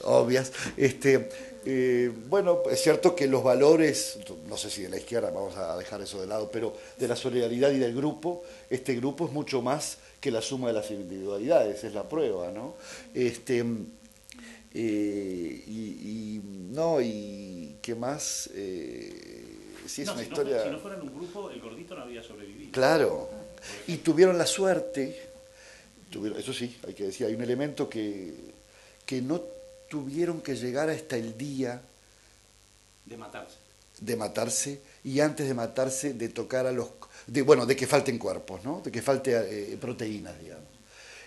obvias. Este, eh, bueno, es cierto que los valores, no sé si de la izquierda, vamos a dejar eso de lado, pero de la solidaridad y del grupo, este grupo es mucho más que la suma de las individualidades, es la prueba, ¿no? Este, eh, y, y- no, y qué más, eh, sí es No, una si, no, historia... si no fueran un grupo, el gordito no habría sobrevivido. Claro. Y tuvieron la suerte, tuvieron, eso sí, hay que decir, hay un elemento que, que no tuvieron que llegar hasta el día De matarse. de matarse y antes de matarse de tocar a los de bueno de que falten cuerpos no de que falte eh, proteínas digamos.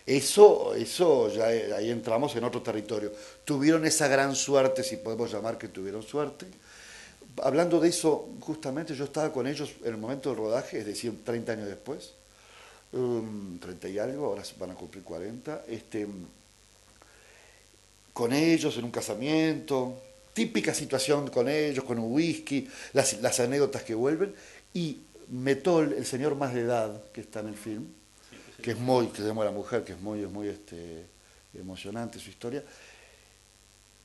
Eso eso ya eh, ahí entramos en otro territorio. Tuvieron esa gran suerte si podemos llamar que tuvieron suerte. Hablando de eso justamente yo estaba con ellos en el momento del rodaje es decir 30 años después. Um, 30 y algo ahora van a cumplir 40 este con ellos en un casamiento, típica situación con ellos, con un whisky, las, anécdotas que vuelven, y Metol, el señor más de edad que está en el film, que es muy, que se llama la mujer, que es muy, es muy este, emocionante su historia,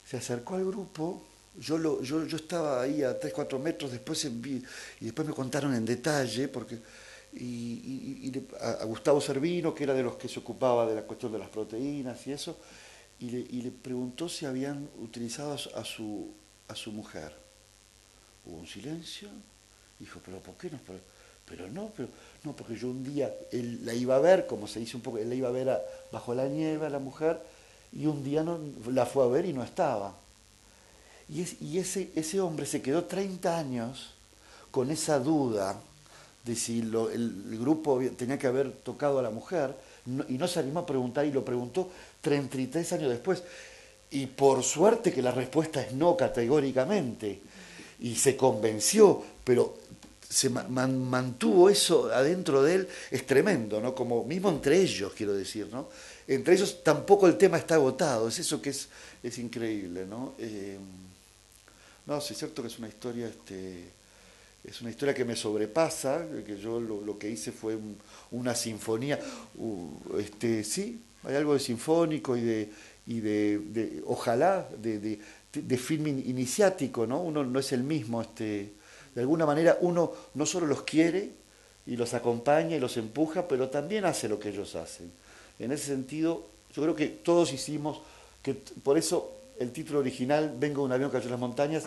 se acercó al grupo, yo, lo, yo, yo estaba ahí a 3, 4 metros, después envi- y después me contaron en detalle, porque y, y- y a Gustavo Servino, que era de los que se ocupaba de la cuestión de las proteínas y eso, y le, y le preguntó si habían utilizado a su, a su, mujer. Hubo un silencio, dijo, pero ¿por qué no? Pero, no, pero no, porque yo un día él la iba a ver, como se dice un poco, él la iba a ver bajo la nieve a la mujer, y un día no, la fue a ver y no estaba. Y, y ese, ese hombre se quedó 30 años con esa duda de si el, grupo tenía que haber tocado a la mujer y no se animó a preguntar y lo preguntó 33 años después. Y por suerte que la respuesta es no categóricamente. Y se convenció, pero se mantuvo eso adentro de él, es tremendo, ¿no? Como mismo entre ellos, quiero decir, ¿no? Entre ellos tampoco el tema está agotado, es eso que es, es increíble, ¿no? Eh, no, sí es cierto que es una historia, este, es una historia que me sobrepasa, que yo lo, que hice fue una sinfonía, este, sí, hay algo de sinfónico y de, y de, ojalá, de, de, de, film iniciático, ¿no? Uno no es el mismo, este, de alguna manera uno no solo los quiere y los acompaña y los empuja, pero también hace lo que ellos hacen. En ese sentido, yo creo que todos hicimos, que por eso el título original, Vengo un avión que cayó en las montañas,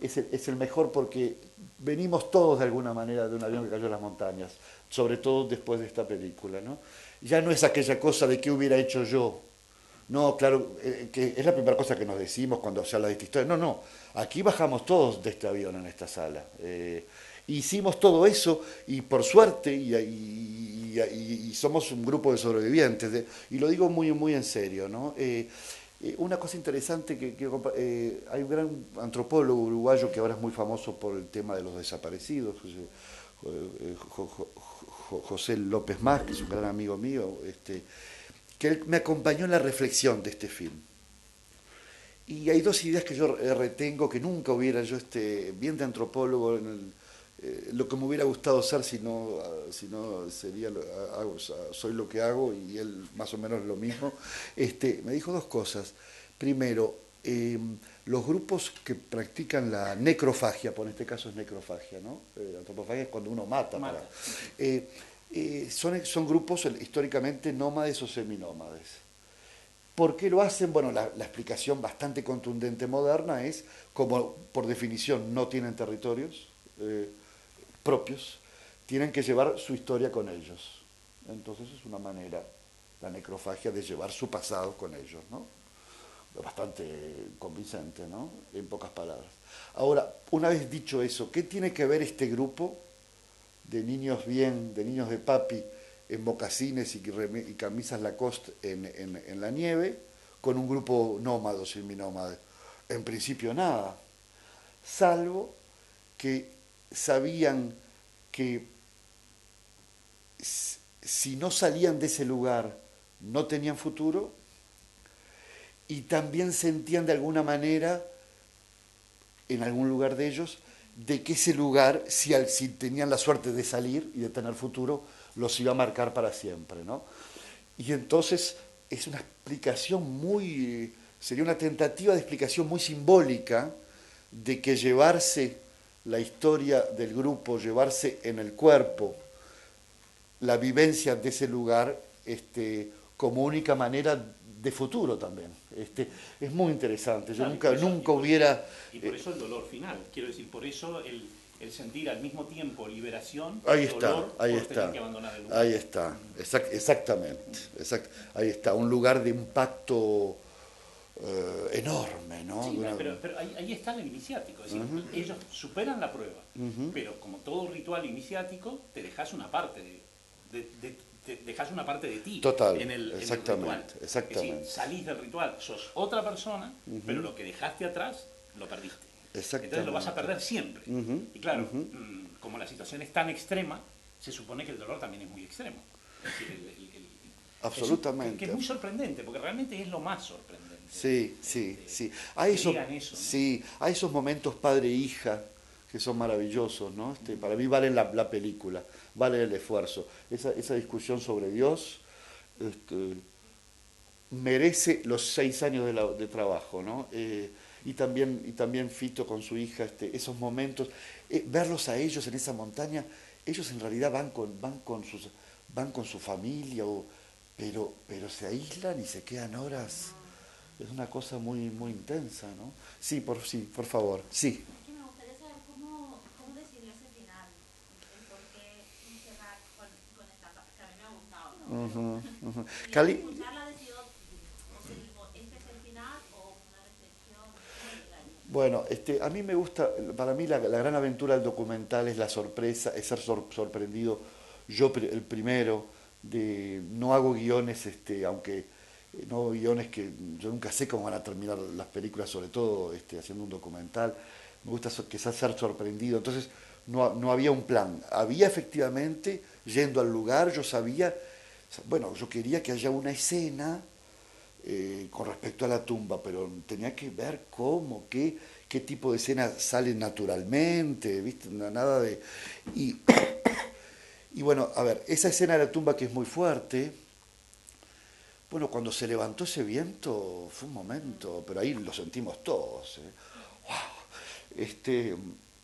es el, es el, mejor porque venimos todos de alguna manera de un avión que cayó en las montañas, sobre todo después de esta película. ¿no? Ya no es aquella cosa de qué hubiera hecho yo. No, claro, eh, que es la primera cosa que nos decimos cuando se habla de esta historia. No, no, aquí bajamos todos de este avión en esta sala. Eh, hicimos todo eso y por suerte, y, y, somos un grupo de sobrevivientes, y lo digo muy, muy en serio, ¿no? Eh, eh, una cosa interesante que, eh, hay un gran antropólogo uruguayo que ahora es muy famoso por el tema de los desaparecidos, José, López Más, que es un gran amigo mío, este, que él me acompañó en la reflexión de este film. Y hay dos ideas que yo retengo que nunca hubiera yo, este, bien de antropólogo, en el, eh, lo que me hubiera gustado ser si no, si no sería hago, soy lo que hago y él más o menos lo mismo. Este, me dijo dos cosas. Primero, em, los grupos que practican la necrofagia, por este caso es necrofagia, ¿no? Eh, la antropofagia es cuando uno mata. Eh, son, son grupos históricamente nómades o seminómades. ¿Por qué lo hacen? Bueno, la, la, explicación bastante contundente moderna es, como por definición no tienen territorios, propios, tienen que llevar su historia con ellos. Entonces es una manera, la necrofagia, de llevar su pasado con ellos, ¿no? Bastante convincente, ¿no? En pocas palabras. Ahora, una vez dicho eso, ¿qué tiene que ver este grupo de niños bien, de niños de papi, en mocasines y, camisas Lacoste en, la nieve, con un grupo nómado, seminómade? En principio nada, salvo que sabían que si no salían de ese lugar no tenían futuro y también sentían de alguna manera en algún lugar de ellos de que ese lugar, si, si tenían la suerte de salir y de tener futuro, los iba a marcar para siempre. ¿no? Y entonces es una explicación muy, sería una tentativa de explicación muy simbólica de que llevarse la historia del grupo, llevarse en el cuerpo la vivencia de ese lugar este, como única manera de futuro también. Este, es muy interesante. Yo nunca, nunca hubiera... Y por eso el dolor final. Quiero decir, por eso el, el sentir al mismo tiempo liberación ahí está, dolor ahí está, que abandonar el lugar. Ahí está, exactamente. ahí está, un lugar de impacto eh, enorme, ¿no? Sí, pero, pero ahí, está el iniciático, es decir, ellos superan la prueba, pero como todo ritual iniciático, te dejas una parte de, te dejas una parte de ti Total, en el, exactamente, ritual. Exactamente. Es decir, salís del ritual, sos otra persona, pero lo que dejaste atrás lo perdiste. Entonces lo vas a perder siempre. Y claro, mm, como la situación es tan extrema, se supone que el dolor también es muy extremo. Absolutamente. que, es muy sorprendente, porque realmente es lo más sorprendente. Sí, sí, sí. Hay esos, sí, hay esos momentos padre-hija que son maravillosos, ¿no? Este, para mí vale la, la, película, vale el esfuerzo. Esa, esa discusión sobre Dios este, merece los seis años de, de trabajo, ¿no? Eh, y también, y también Fito con su hija, este, esos momentos, eh, verlos a ellos en esa montaña, ellos en realidad van con, van con, sus, van con su familia, pero, pero se aíslan y se quedan horas. Es una cosa muy, muy intensa, ¿no? Sí, por, sí, por favor, sí. Uh -huh, uh. Cali... Bueno, este, a mí me gusta, para mí la, la gran aventura del documental es la sorpresa, es ser sor, sorprendido yo el primero, de no hago guiones, este, aunque eh, no guiones que yo nunca sé cómo van a terminar las películas, sobre todo este, haciendo un documental. Me gusta que ser sorprendido. Entonces, no, no había un plan. Había efectivamente, yendo al lugar, yo sabía, bueno, yo quería que haya una escena eh, con respecto a la tumba, pero tenía que ver cómo, qué, qué tipo de escena sale naturalmente, ¿viste? Nada de... Y, y bueno, a ver, esa escena de la tumba que es muy fuerte, bueno, cuando se levantó ese viento fue un momento, pero ahí lo sentimos todos. ¿eh? Este,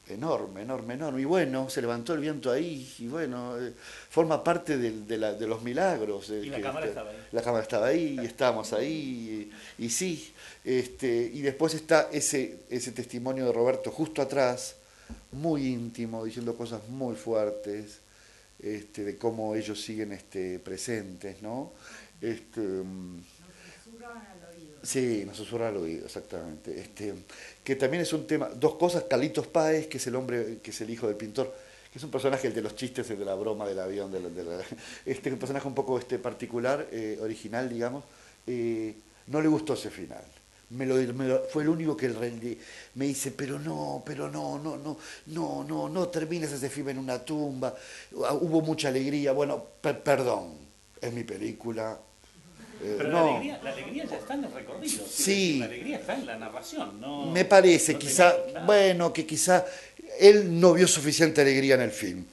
enorme, enorme, enorme. Y bueno, se levantó el viento ahí, y bueno, eh, forma parte de, los milagros. y la cámara estaba ahí. La cámara estaba ahí, y estábamos ahí, y, sí. Este, y después está ese, ese testimonio de Roberto justo atrás, muy íntimo, diciendo cosas muy fuertes, este, de cómo ellos siguen este, presentes, ¿no? Este, mm, Sí, nos susurra al oído, exactamente. Este, que también es un tema, dos cosas, Carlitos Páez, que es el hombre, que es el hijo del pintor, que es un personaje el de los chistes, el de la broma del avión, de este un personaje un poco este, particular, eh, original, digamos, eh, no le gustó ese final. Me lo, fue el único que el, me dice, pero no, pero no, no, no, no, no, no termines ese film en una tumba, hubo mucha alegría, bueno, perdón, es mi película, eh, Pero la, alegría, la, alegría, ya está en el recorrido. Sí. La alegría está en la narración. No, me parece, quizá, bueno, que quizá él no vio suficiente alegría en el film.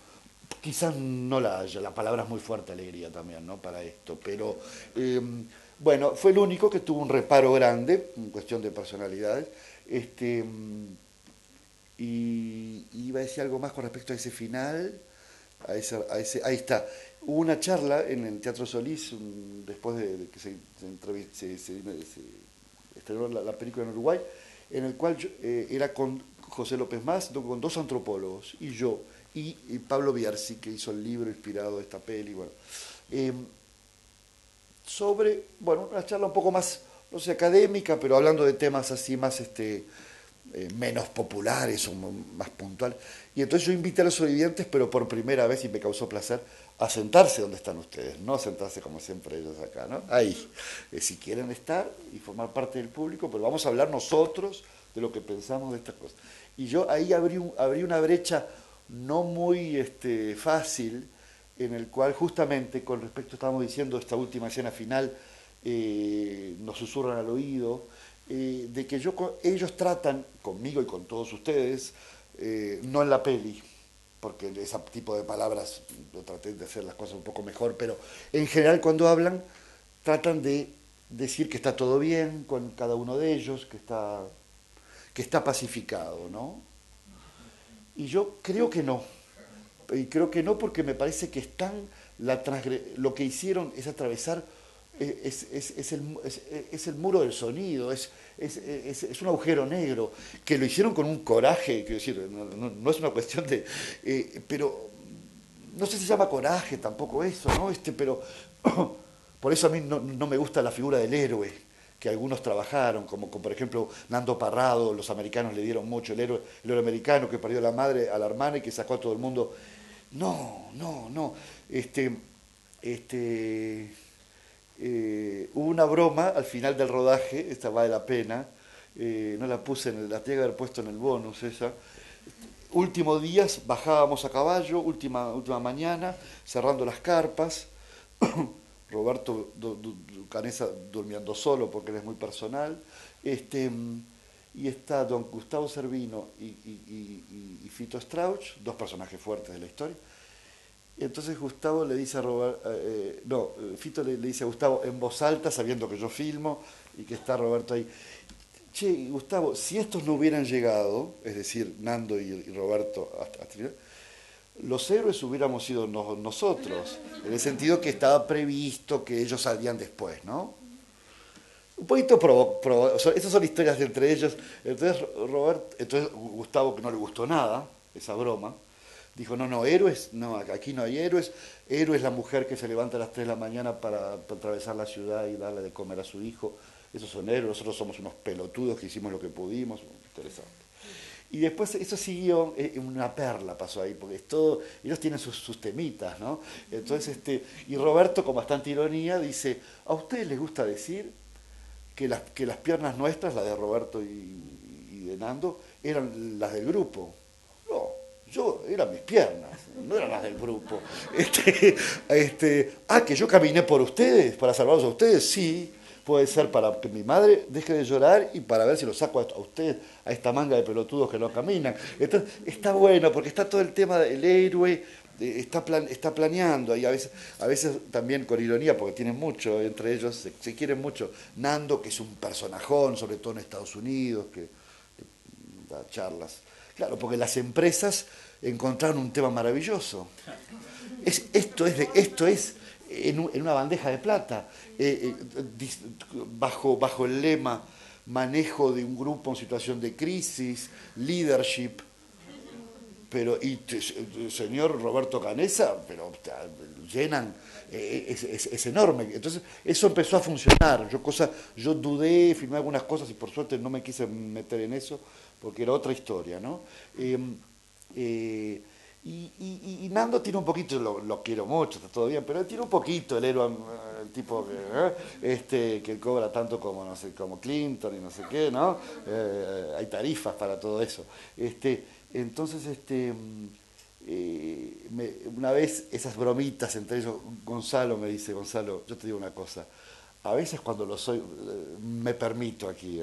Quizás no la haya, la palabra es muy fuerte, alegría también, ¿no? Para esto. Pero, em, bueno, fue el único que tuvo un reparo grande, en cuestión de personalidades. Este, y, iba a decir algo más con respecto a ese final. A ese, ahí está. Hubo una charla en el Teatro Solís, después de, que se, estrenó la, película en Uruguay, en el cual eh, era con José López Más, con dos antropólogos, y yo, y, Pablo Bierzi, que hizo el libro inspirado de esta peli, bueno, em, sobre, bueno, una charla un poco más, no sé, académica, pero hablando de temas así más, este, eh, menos populares o más puntuales. Y entonces yo invité a los sobrevivientes, pero por primera vez, y me causó placer, a sentarse donde están ustedes, no a sentarse como siempre ellos acá, ¿no? Ahí, eh, si quieren estar y formar parte del público, pero vamos a hablar nosotros de lo que pensamos de estas cosas. Y yo ahí abrí, abrí una brecha no muy este, fácil, en el cual justamente con respecto, estábamos diciendo, esta última escena final, eh, nos susurran al oído, eh, de que yo, ellos tratan, conmigo y con todos ustedes, no en la peli, porque ese tipo de palabras lo traté de hacer las cosas un poco mejor, pero en general cuando hablan tratan de decir que está todo bien con cada uno de ellos, que está, que está pacificado, ¿no? Y yo creo que no. Y creo que no porque me parece que están, lo que hicieron es atravesar es, es, el, es, el, muro del sonido, es, un agujero negro, que lo hicieron con un coraje, quiero decir, no, es una cuestión de... Eh, pero no sé si se llama coraje tampoco eso, ¿no? Este, pero por eso a mí no, me gusta la figura del héroe, que algunos trabajaron, como, por ejemplo Nando Parrado, los americanos le dieron mucho, el héroe, el héroe americano que perdió la madre, a la hermana y que sacó a todo el mundo. No, no, no. Este, este, eh, hubo una broma al final del rodaje, esta vale la pena, eh, no la puse, en el, la tenía que haber puesto en el bonus esa. Últimos días bajábamos a caballo, última, última mañana, cerrando las carpas. Roberto Canesa durmiendo solo porque él es muy personal. Este, y está don Gustavo Servino y, y Fito Strauch, dos personajes fuertes de la historia y entonces Gustavo le dice a Roberto, eh, eh, no, Fito le, dice a Gustavo en voz alta, sabiendo que yo filmo y que está Roberto ahí. Che, Gustavo, si estos no hubieran llegado, es decir, Nando y, Roberto hasta, los héroes hubiéramos sido nosotros, en el sentido que estaba previsto que ellos salían después, ¿no? Un poquito provo, esas son historias de entre ellos. Entonces, Roberto, entonces Gustavo, que no le gustó nada, esa broma, dijo, no, no, héroes, no, aquí no hay héroes, héroe es la mujer que se levanta a las 3 de la mañana para, atravesar la ciudad y darle de comer a su hijo, esos son héroes, nosotros somos unos pelotudos que hicimos lo que pudimos, interesante. Y después eso siguió, eh, una perla pasó ahí, porque es todo, ellos tienen sus, temitas, ¿no? Entonces, este, y Roberto, con bastante ironía, dice, ¿a ustedes les gusta decir que las, que las piernas nuestras, la de Roberto y, y de Nando, eran las del grupo? No, yo, eran mis piernas, no eran las del grupo. Este, este, ah, que yo caminé por ustedes, para salvarlos a ustedes, sí, puede ser para que mi madre deje de llorar y para ver si lo saco a usted, a esta manga de pelotudos que no caminan. Entonces, está bueno, porque está todo el tema del héroe, está, está planeando, y a veces, a veces también con ironía, porque tienen mucho, entre ellos se, quieren mucho. Nando, que es un personajón, sobre todo en Estados Unidos, que, da charlas. Claro, porque las empresas encontraron un tema maravilloso. Es, esto es, esto es en, una bandeja de plata, eh, eh, bajo, bajo el lema manejo de un grupo en situación de crisis, leadership, pero y el señor Roberto Canesa, pero llenan, eh, es, enorme. Entonces, eso empezó a funcionar. Yo, cosa, yo dudé, firmé algunas cosas y por suerte no me quise meter en eso, porque era otra historia, ¿no? Em, y, Nando tiene un poquito, lo, quiero mucho, está todo bien, pero tiene un poquito el héroe, el tipo que, ¿eh? este, que cobra tanto como, no sé, como Clinton y no sé qué, ¿no? Eh, hay tarifas para todo eso. Este, entonces, este, eh, una vez esas bromitas entre ellos, Gonzalo me dice, Gonzalo, yo te digo una cosa, a veces cuando lo soy, me permito aquí,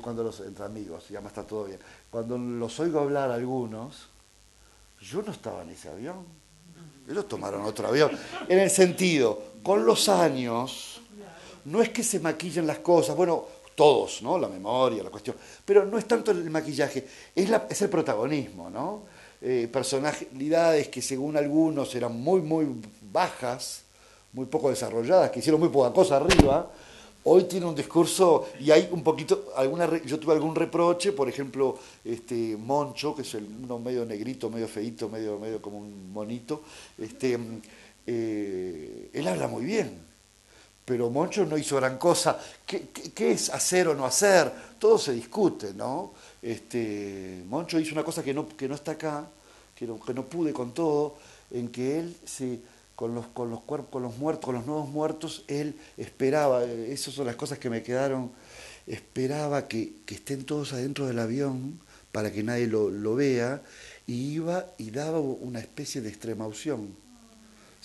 cuando los, entre amigos, ya me está todo bien, cuando los oigo hablar algunos, yo no estaba en ese avión. Ellos tomaron otro avión. En el sentido, con los años, no es que se maquillen las cosas, bueno, todos, ¿no? La memoria, la cuestión. Pero no es tanto el maquillaje, es, la, es el protagonismo, ¿no? Eh, personalidades que según algunos eran muy, muy bajas, muy poco desarrolladas, que hicieron muy poca cosa arriba, hoy tiene un discurso y hay un poquito, alguna, yo tuve algún reproche, por ejemplo, este Moncho, que es el, uno medio negrito, medio feito, medio, medio como un monito, este, eh, él habla muy bien, pero Moncho no hizo gran cosa. ¿Qué, es hacer o no hacer? Todo se discute, ¿no? Este, Moncho hizo una cosa que no, que no está acá, que no, que no pude con todo, en que él se con los, con los cuerpos, con los muertos, con los nuevos muertos, él esperaba, esas son las cosas que me quedaron, esperaba que, estén todos adentro del avión para que nadie lo, vea, y iba y daba una especie de extrema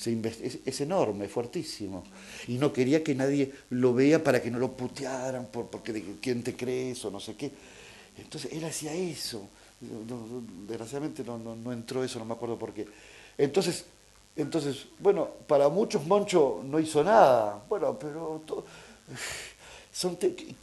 Es, es, enorme, fuertísimo. Y no quería que nadie lo vea para que no lo putearan, por, porque quién te crees o no sé qué. Entonces él hacía eso. desgraciadamente no, no, no entró eso, no me acuerdo por qué. Entonces, entonces, bueno, para muchos Moncho no hizo nada. Bueno, pero son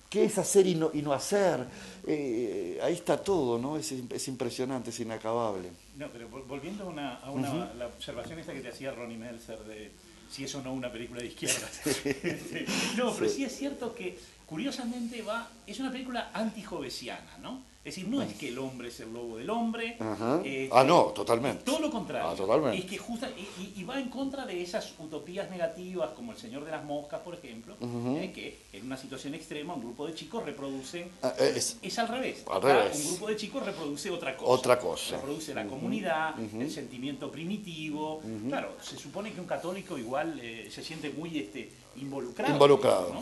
¿qué es hacer y no, y no hacer? Eh, ahí está todo, ¿no? Es, es, impresionante, es inacabable. No, pero volviendo a, una, a una, la observación esta que te hacía Ronnie Melzer de si eso no una película de izquierda. No, pero sí. es cierto que curiosamente va, es una película antijovesiana, ¿no? Es decir, no es que el hombre es el lobo del hombre. Eh, ah, no, totalmente. Todo lo contrario. Ah, totalmente. Es que justa, y, va en contra de esas utopías negativas, como el Señor de las Moscas, por ejemplo, eh, que en una situación extrema un grupo de chicos reproducen... Ah, eh, es, es, al revés. Al revés. Un grupo de chicos reproduce otra cosa. Otra cosa. Reproduce la comunidad, el sentimiento primitivo. Claro, se supone que un católico igual se siente muy... este involucrado. Involucrado.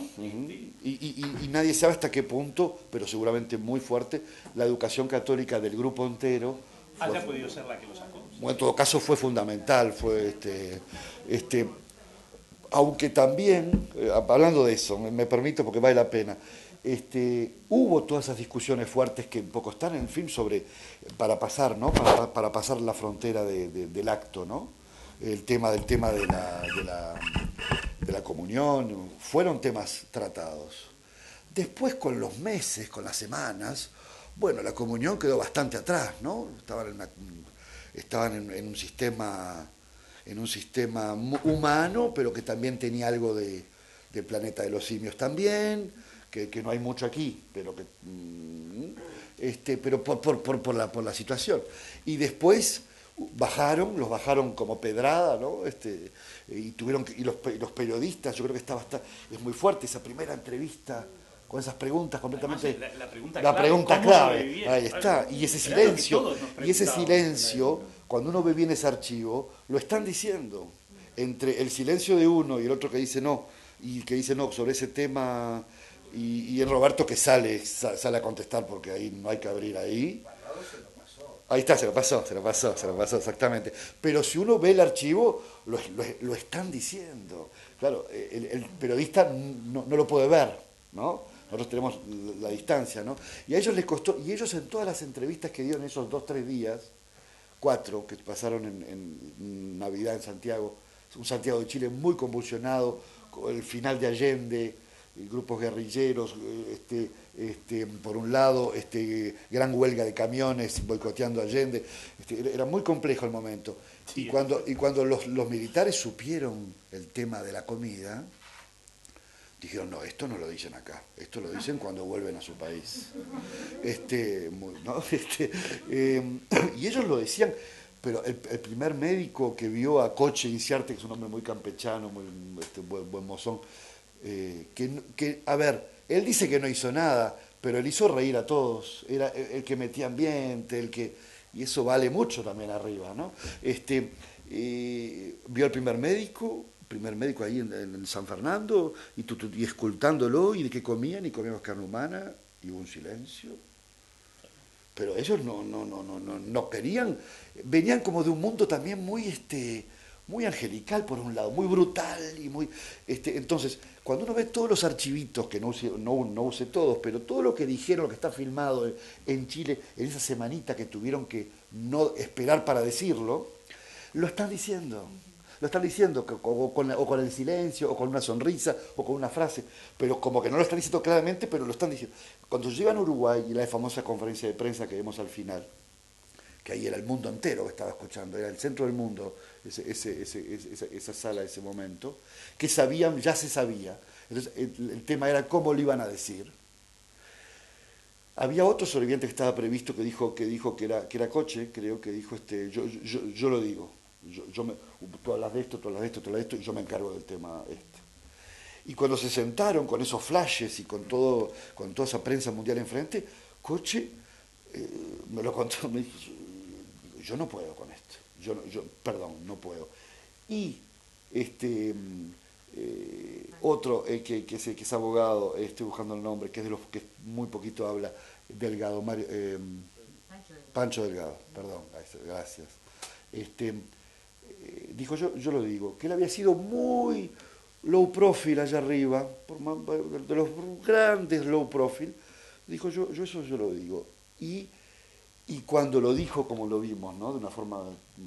y, nadie sabe hasta qué punto, pero seguramente muy fuerte, la educación católica del grupo entero. Haya podido ser la que lo sacó. en todo caso fue fundamental, fue este, este aunque también, eh, hablando de eso, me, permito porque vale la pena, este, hubo todas esas discusiones fuertes que un poco están en el film sobre, para pasar, ¿no? Para, pasar la frontera del acto, ¿no? El tema del tema de la de la comunión, fueron temas tratados. Después con los meses, con las semanas, bueno, la comunión quedó bastante atrás, ¿no? Estaban en, estaban en, un sistema en un sistema humano, pero que también tenía algo de, planeta de los simios también, que, no hay mucho aquí, pero que mm, este, pero por, por, por, la, por la situación. Y después bajaron, los bajaron como pedrada, ¿no? Este, y tuvieron y los, los, periodistas, yo creo que estaba es muy fuerte esa primera entrevista con esas preguntas completamente la, pregunta la clave, pregunta clave. ahí está. Y ese silencio y ese silencio cuando uno ve bien ese archivo lo están diciendo. Entre el silencio de uno y el otro que dice no y que dice no sobre ese tema y, y el Roberto que sale sale a contestar porque ahí no hay que abrir ahí Ahí está, se lo pasó, se lo pasó, se lo pasó, exactamente. Pero si uno ve el archivo, lo, están diciendo. Claro, el, periodista no, lo puede ver, ¿no? Nosotros tenemos la, distancia, ¿no? Y a ellos les costó, y ellos en todas las entrevistas que dieron esos dos, tres días, cuatro que pasaron en, en Navidad en Santiago, un Santiago de Chile muy convulsionado, con el final de Allende, grupos guerrilleros, este, este, por un lado, este, gran huelga de camiones boicoteando Allende. Este, era muy complejo el momento. y cuando, y cuando los, militares supieron el tema de la comida, dijeron, no, esto no lo dicen acá, esto lo dicen cuando vuelven a su país. Este, este, em, y ellos lo decían, pero el, primer médico que vio a Coche Inciarte, que es un hombre muy campechano, muy este, buen, buen mozón, eh, que, que, a ver, él dice que no hizo nada, pero él hizo reír a todos, era el que metía ambiente, el que y eso vale mucho también arriba, ¿no? Este, vio al primer médico, primer médico ahí en, San Fernando, y, y escultándolo, y de qué comían, y comíamos carne humana, y hubo un silencio. Pero ellos no, no, no, no, no, no querían, venían como de un mundo también muy, este, muy angelical por un lado, muy brutal y muy... Este, entonces, cuando uno ve todos los archivitos, que no use, no, todos, pero todo lo que dijeron, lo que está filmado en Chile, en esa semanita que tuvieron que no esperar para decirlo, lo están diciendo. Lo están diciendo, o con, o con el silencio, o con una sonrisa, o con una frase, pero como que no lo están diciendo claramente, pero lo están diciendo. Cuando llegan a Uruguay y la famosa conferencia de prensa que vemos al final, que ahí era el mundo entero que estaba escuchando, era el centro del mundo, esa, sala, ese momento, que sabían, ya se sabía. Entonces, el, tema era cómo lo iban a decir. Había otro sobreviviente que estaba previsto que dijo que, dijo que, era, que era coche, creo que dijo, este, yo, yo, lo digo, yo, yo tú hablas de esto, tú hablas de esto, tú hablas de esto, y yo me encargo del tema este. Y cuando se sentaron con esos flashes y con, todo, con toda esa prensa mundial enfrente, Coche eh, me lo contó, me dijo, yo no puedo con esto, yo, yo perdón, no puedo. Y este eh, otro eh, que, que, es, que, es, abogado, estoy buscando el nombre, que es de los que muy poquito habla, Delgado, Mario, eh, Pancho Delgado, perdón, gracias. Este, dijo yo, yo lo digo, que él había sido muy low profile allá arriba, de los grandes low profile, dijo yo, yo eso yo lo digo. Y y cuando lo dijo, como lo vimos, ¿no? de una forma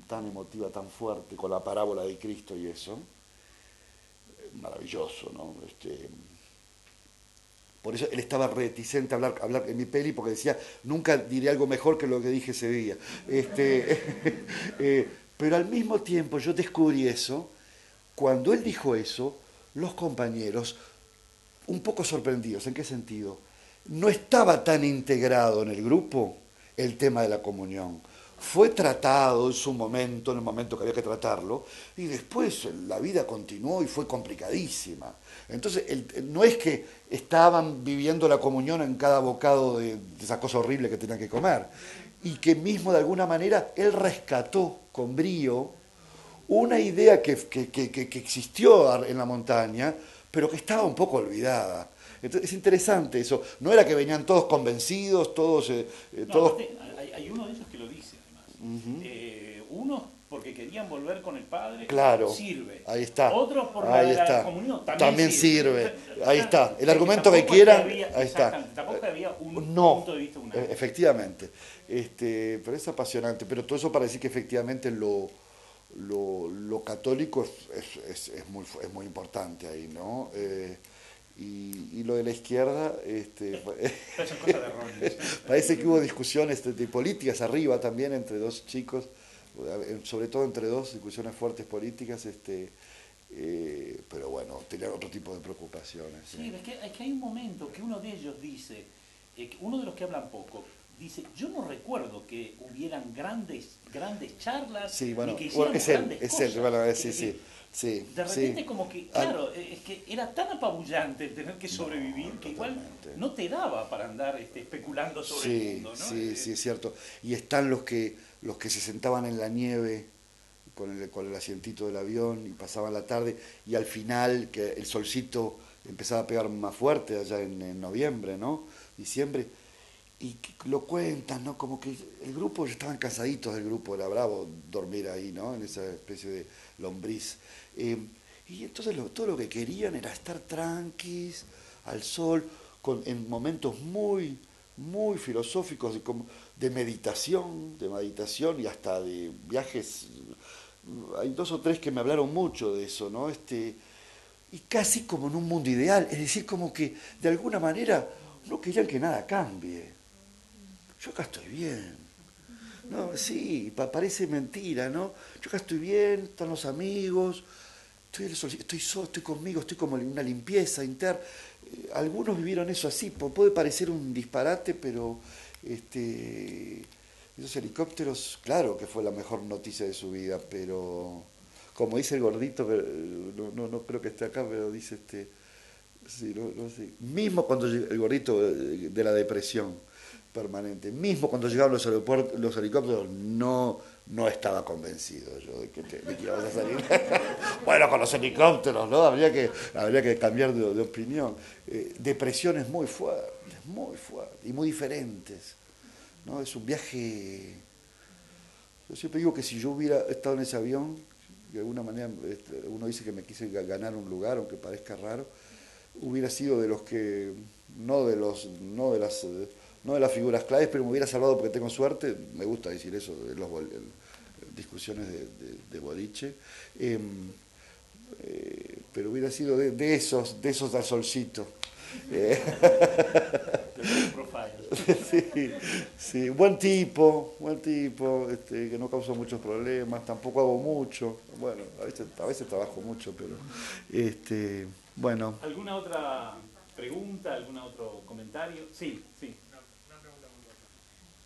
tan emotiva, tan fuerte, con la parábola de Cristo y eso, maravilloso, ¿no? Este, por eso él estaba reticente a hablar, hablar en mi peli porque decía, nunca diré algo mejor que lo que dije ese día. Este, eh, pero al mismo tiempo yo descubrí eso, cuando él dijo eso, los compañeros, un poco sorprendidos, ¿en qué sentido? No estaba tan integrado en el grupo el tema de la comunión. Fue tratado en su momento, en el momento que había que tratarlo, y después la vida continuó y fue complicadísima. Entonces, no es que estaban viviendo la comunión en cada bocado de, esa cosa horrible que tenían que comer, y que mismo de alguna manera él rescató con brío una idea que, que existió en la montaña, pero que estaba un poco olvidada entonces, es interesante eso. No era que venían todos convencidos, todos... Eh, eh, todos... hay, uno de ellos que lo dice, además. Eh, uno porque querían volver con el Padre, claro, sirve. Ahí está. Otros por ahí la, está. comunión, también, sirve. Ahí está. El argumento que quieran, ahí está. Tampoco había un punto de vista unánime. Efectivamente. Este, pero es apasionante. Pero todo eso para decir que efectivamente lo, lo, lo católico es, es, es, muy, es muy importante ahí, ¿no? Eh, y, lo de la izquierda, este, parece que hubo discusiones de, políticas arriba también entre dos chicos, sobre todo entre dos discusiones fuertes políticas, este, eh, pero bueno, tenían otro tipo de preocupaciones. Sí, es, que, hay un momento que uno de ellos dice, eh, uno de los que hablan poco, dice, yo no recuerdo que hubieran grandes, grandes charlas, sí, bueno, que bueno, es él, es cosas. él, bueno, sí, sí. Sí, de repente sí. como que, claro, es que era tan apabullante el tener que sobrevivir No, que igual no te daba para andar este, especulando sobre Sí, el mundo, ¿no? sí, Eh, sí, es cierto. Y están los que, los que se sentaban en la nieve con el, con el asientito del avión y pasaban la tarde y al final que el solcito empezaba a pegar más fuerte allá en, en noviembre, ¿no? Diciembre. Y lo cuentan, ¿no? Como que el grupo, ya estaban cansaditos del grupo, era bravo dormir ahí, ¿no? En esa especie de lombriz. Eh, y entonces lo- todo lo que querían era estar tranquis, al sol, con, en momentos muy, muy filosóficos de, de meditación, de meditación y hasta de viajes. Hay dos o tres que me hablaron mucho de eso, ¿no? Este, y casi como en un mundo ideal, es decir, como que de alguna manera no querían que nada cambie. Yo acá estoy bien. No, sí, pa- parece mentira, ¿no? Yo acá estoy bien, están los amigos, estoy, estoy solo, estoy conmigo, estoy como en una limpieza interna. Eh, Algunos vivieron eso así, puede parecer un disparate, pero este, esos helicópteros, claro que fue la mejor noticia de su vida, pero como dice el gordito, no, no, no creo que esté acá, pero dice este, sí, no, no sé, mismo cuando el gordito eh, de la depresión permanente, mismo cuando llegaron los, aeropuertos, los helicópteros, no, no estaba convencido yo de que, te- íbamos a salir. bueno, con los helicópteros, ¿no? Habría que, habría que cambiar de, de opinión. Eh, depresiones muy fuertes, muy fuertes y muy diferentes. ¿no? Es un viaje. Yo siempre digo que si yo hubiera estado en ese avión, de alguna manera este, uno dice que me quise ga- ganar un lugar, aunque parezca raro, hubiera sido de los que, no de los, no de las, eh, no de las figuras claves, pero me hubiera salvado porque tengo suerte, me gusta decir eso, de las discusiones de, de- de boliche, em, eh, pero hubiera sido de, de esos, de esos solcito. Eh, sí, sí, buen tipo, buen tipo, este, que no causó muchos problemas, tampoco hago mucho, bueno, a veces, a veces trabajo mucho, pero este, bueno, ¿Alguna otra pregunta, algún otro comentario? Sí, sí. Una, una pregunta muy corta.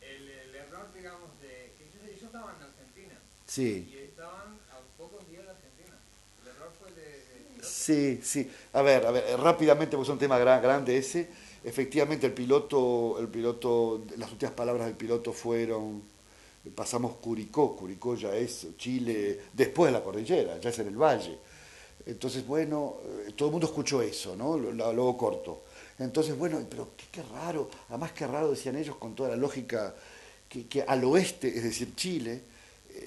El, el error, digamos, de que ellos, ellos estaban en Argentina sí. y estaban a pocos días de Argentina. El error fue de... de- Sí, sí. A ver, a ver, eh, rápidamente, porque es un tema gran, grande ese. Efectivamente, el piloto, el piloto, las últimas palabras del piloto fueron, pasamos Curicó, Curicó ya es Chile, después de la cordillera, ya es en el valle. Entonces, bueno, eh, todo el mundo escuchó eso, ¿no? Luego corto. Entonces, bueno, pero qué, qué raro, además qué raro, decían ellos, con toda la lógica, que, al oeste, es decir, Chile,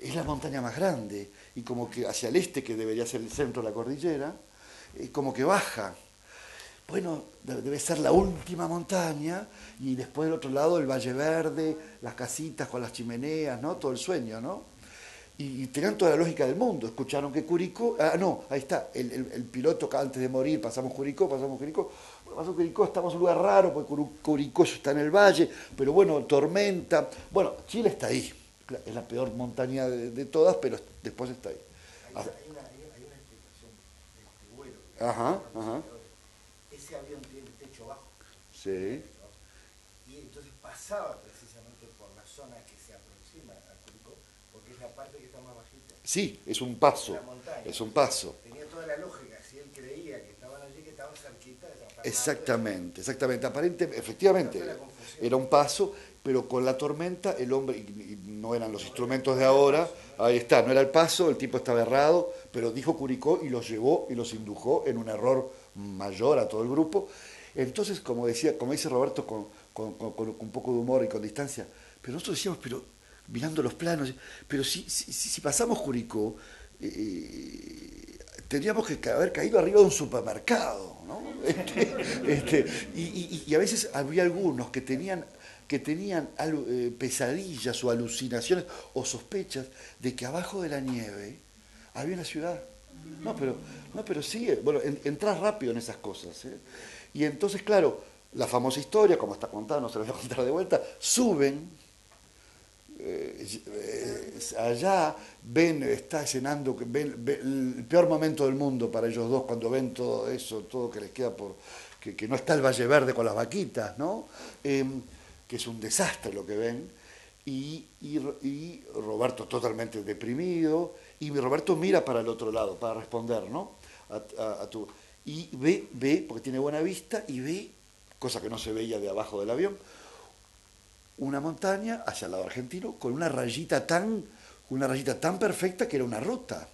es la montaña más grande, y como que hacia el este, que debería ser el centro de la cordillera, eh, como que baja. Bueno, de- debe ser la última montaña, y después del otro lado el Valle Verde, las casitas con las chimeneas, ¿no? Todo el sueño, ¿no? Y, tenían toda la lógica del mundo. Escucharon que Curicó, ah, no, ahí está, el, el- el piloto antes de morir, pasamos Curicó, pasamos Curicó, pasamos Curicó, estamos en un lugar raro, porque Curicó está en el valle, pero bueno, tormenta. Bueno, Chile está ahí, es la peor montaña de, de todas, pero después está ahí. Hay, una, hay, una, hay una- explicación de este vuelo. Ajá, ajá. Ese avión tiene techo bajo. Sí, Y entonces pasaba precisamente por la zona que se aproxima a Curicó, porque es la parte que está más bajita. sí, es un paso, es un paso. Tenía toda la lógica, si él creía que estaban cerquita de esa parte. Exactamente, exactamente. Aparente, efectivamente, era un paso, pero con la tormenta el hombre, y, no eran los instrumentos de ahora, ahí está, no era el paso, el tipo estaba errado, pero dijo Curicó y los llevó y los indujó en un error mayor a todo el grupo. Entonces, como decía, como dice Roberto, con, un poco de humor y con distancia, pero nosotros decíamos, pero mirando los planos, pero si, pasamos Curicó, eh, tendríamos que haber caído arriba de un supermercado, Este, este, y, a veces había algunos que tenían que tenían eh, pesadillas o alucinaciones o sospechas de que abajo de la nieve había una ciudad. No, pero, no, pero sigue, bueno, en- entras rápido en esas cosas. ¿eh? Y entonces, claro, la famosa historia, como está contada, no se la voy a contar de vuelta, suben, eh, eh, allá ven, está ven el peor momento del mundo para ellos dos cuando ven todo eso, todo que les queda por, que, no está el Valle Verde con las vaquitas, ¿no? Eh, que es un desastre lo que ven, y, y, Roberto totalmente deprimido, y Roberto mira para el otro lado para responder, ¿no? A, tu, y ve, ve, porque tiene buena vista, y ve, cosa que no se veía de abajo del avión, una montaña hacia el lado argentino con una rayita tan, una rayita tan perfecta que era una ruta.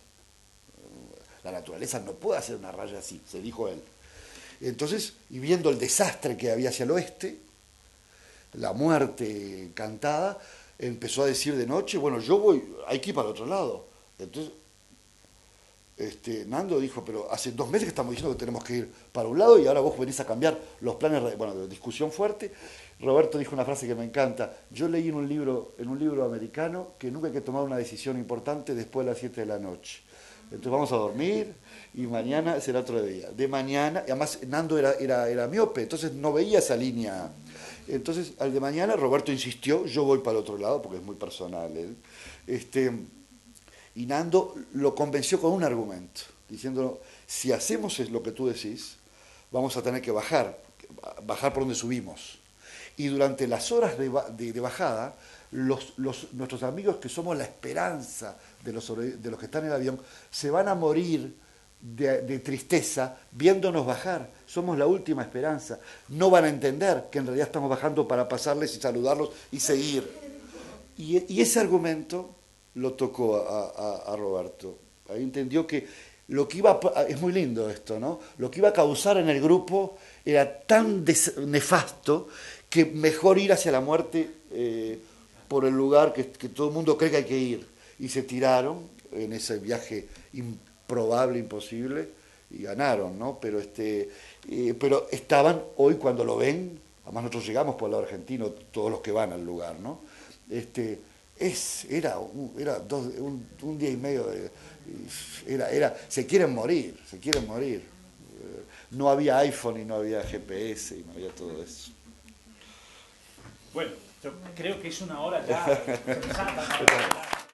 La naturaleza no puede hacer una raya así, se dijo él. Entonces, y viendo el desastre que había hacia el oeste, la muerte cantada, empezó a decir de noche, bueno, yo voy, hay que ir para el otro lado. Entonces, este, Nando dijo, pero hace dos meses que estamos diciendo que tenemos que ir para un lado y ahora vos venís a cambiar los planes, bueno, discusión fuerte. Roberto dijo una frase que me encanta. Yo leí en un libro, en un libro americano que nunca hay que tomar una decisión importante después de las 7 de la noche. Entonces vamos a dormir y mañana será otro día. De mañana, además Nando era, era, miope, entonces no veía esa línea. Entonces al de mañana Roberto insistió, yo voy para el otro lado porque es muy personal. Este, y Nando lo convenció con un argumento, diciendo, si hacemos lo que tú decís, vamos a tener que bajar, bajar por donde subimos. Y durante las horas de, bajada, los, nuestros amigos que somos la esperanza de los, de los que están en el avión, se van a morir de, tristeza viéndonos bajar. Somos la última esperanza. No van a entender que en realidad estamos bajando para pasarles y saludarlos y seguir. Y, ese argumento lo tocó a, Roberto. Ahí entendió que lo que iba a, es muy lindo esto, ¿no? Lo que iba a causar en el grupo era tan nefasto que mejor ir hacia la muerte eh, por el lugar que, todo el mundo cree que hay que ir y se tiraron en ese viaje improbable, imposible, y ganaron, ¿no? Pero, este, eh, pero estaban hoy cuando lo ven, además nosotros llegamos por el lado argentino, todos los que van al lugar, ¿no? Este, es, era un, era dos, un, día y medio de, era, era, se quieren morir, se quieren morir. Eh, no había iPhone y no había GPS y no había todo eso. Bueno. Yo creo que es una hora ya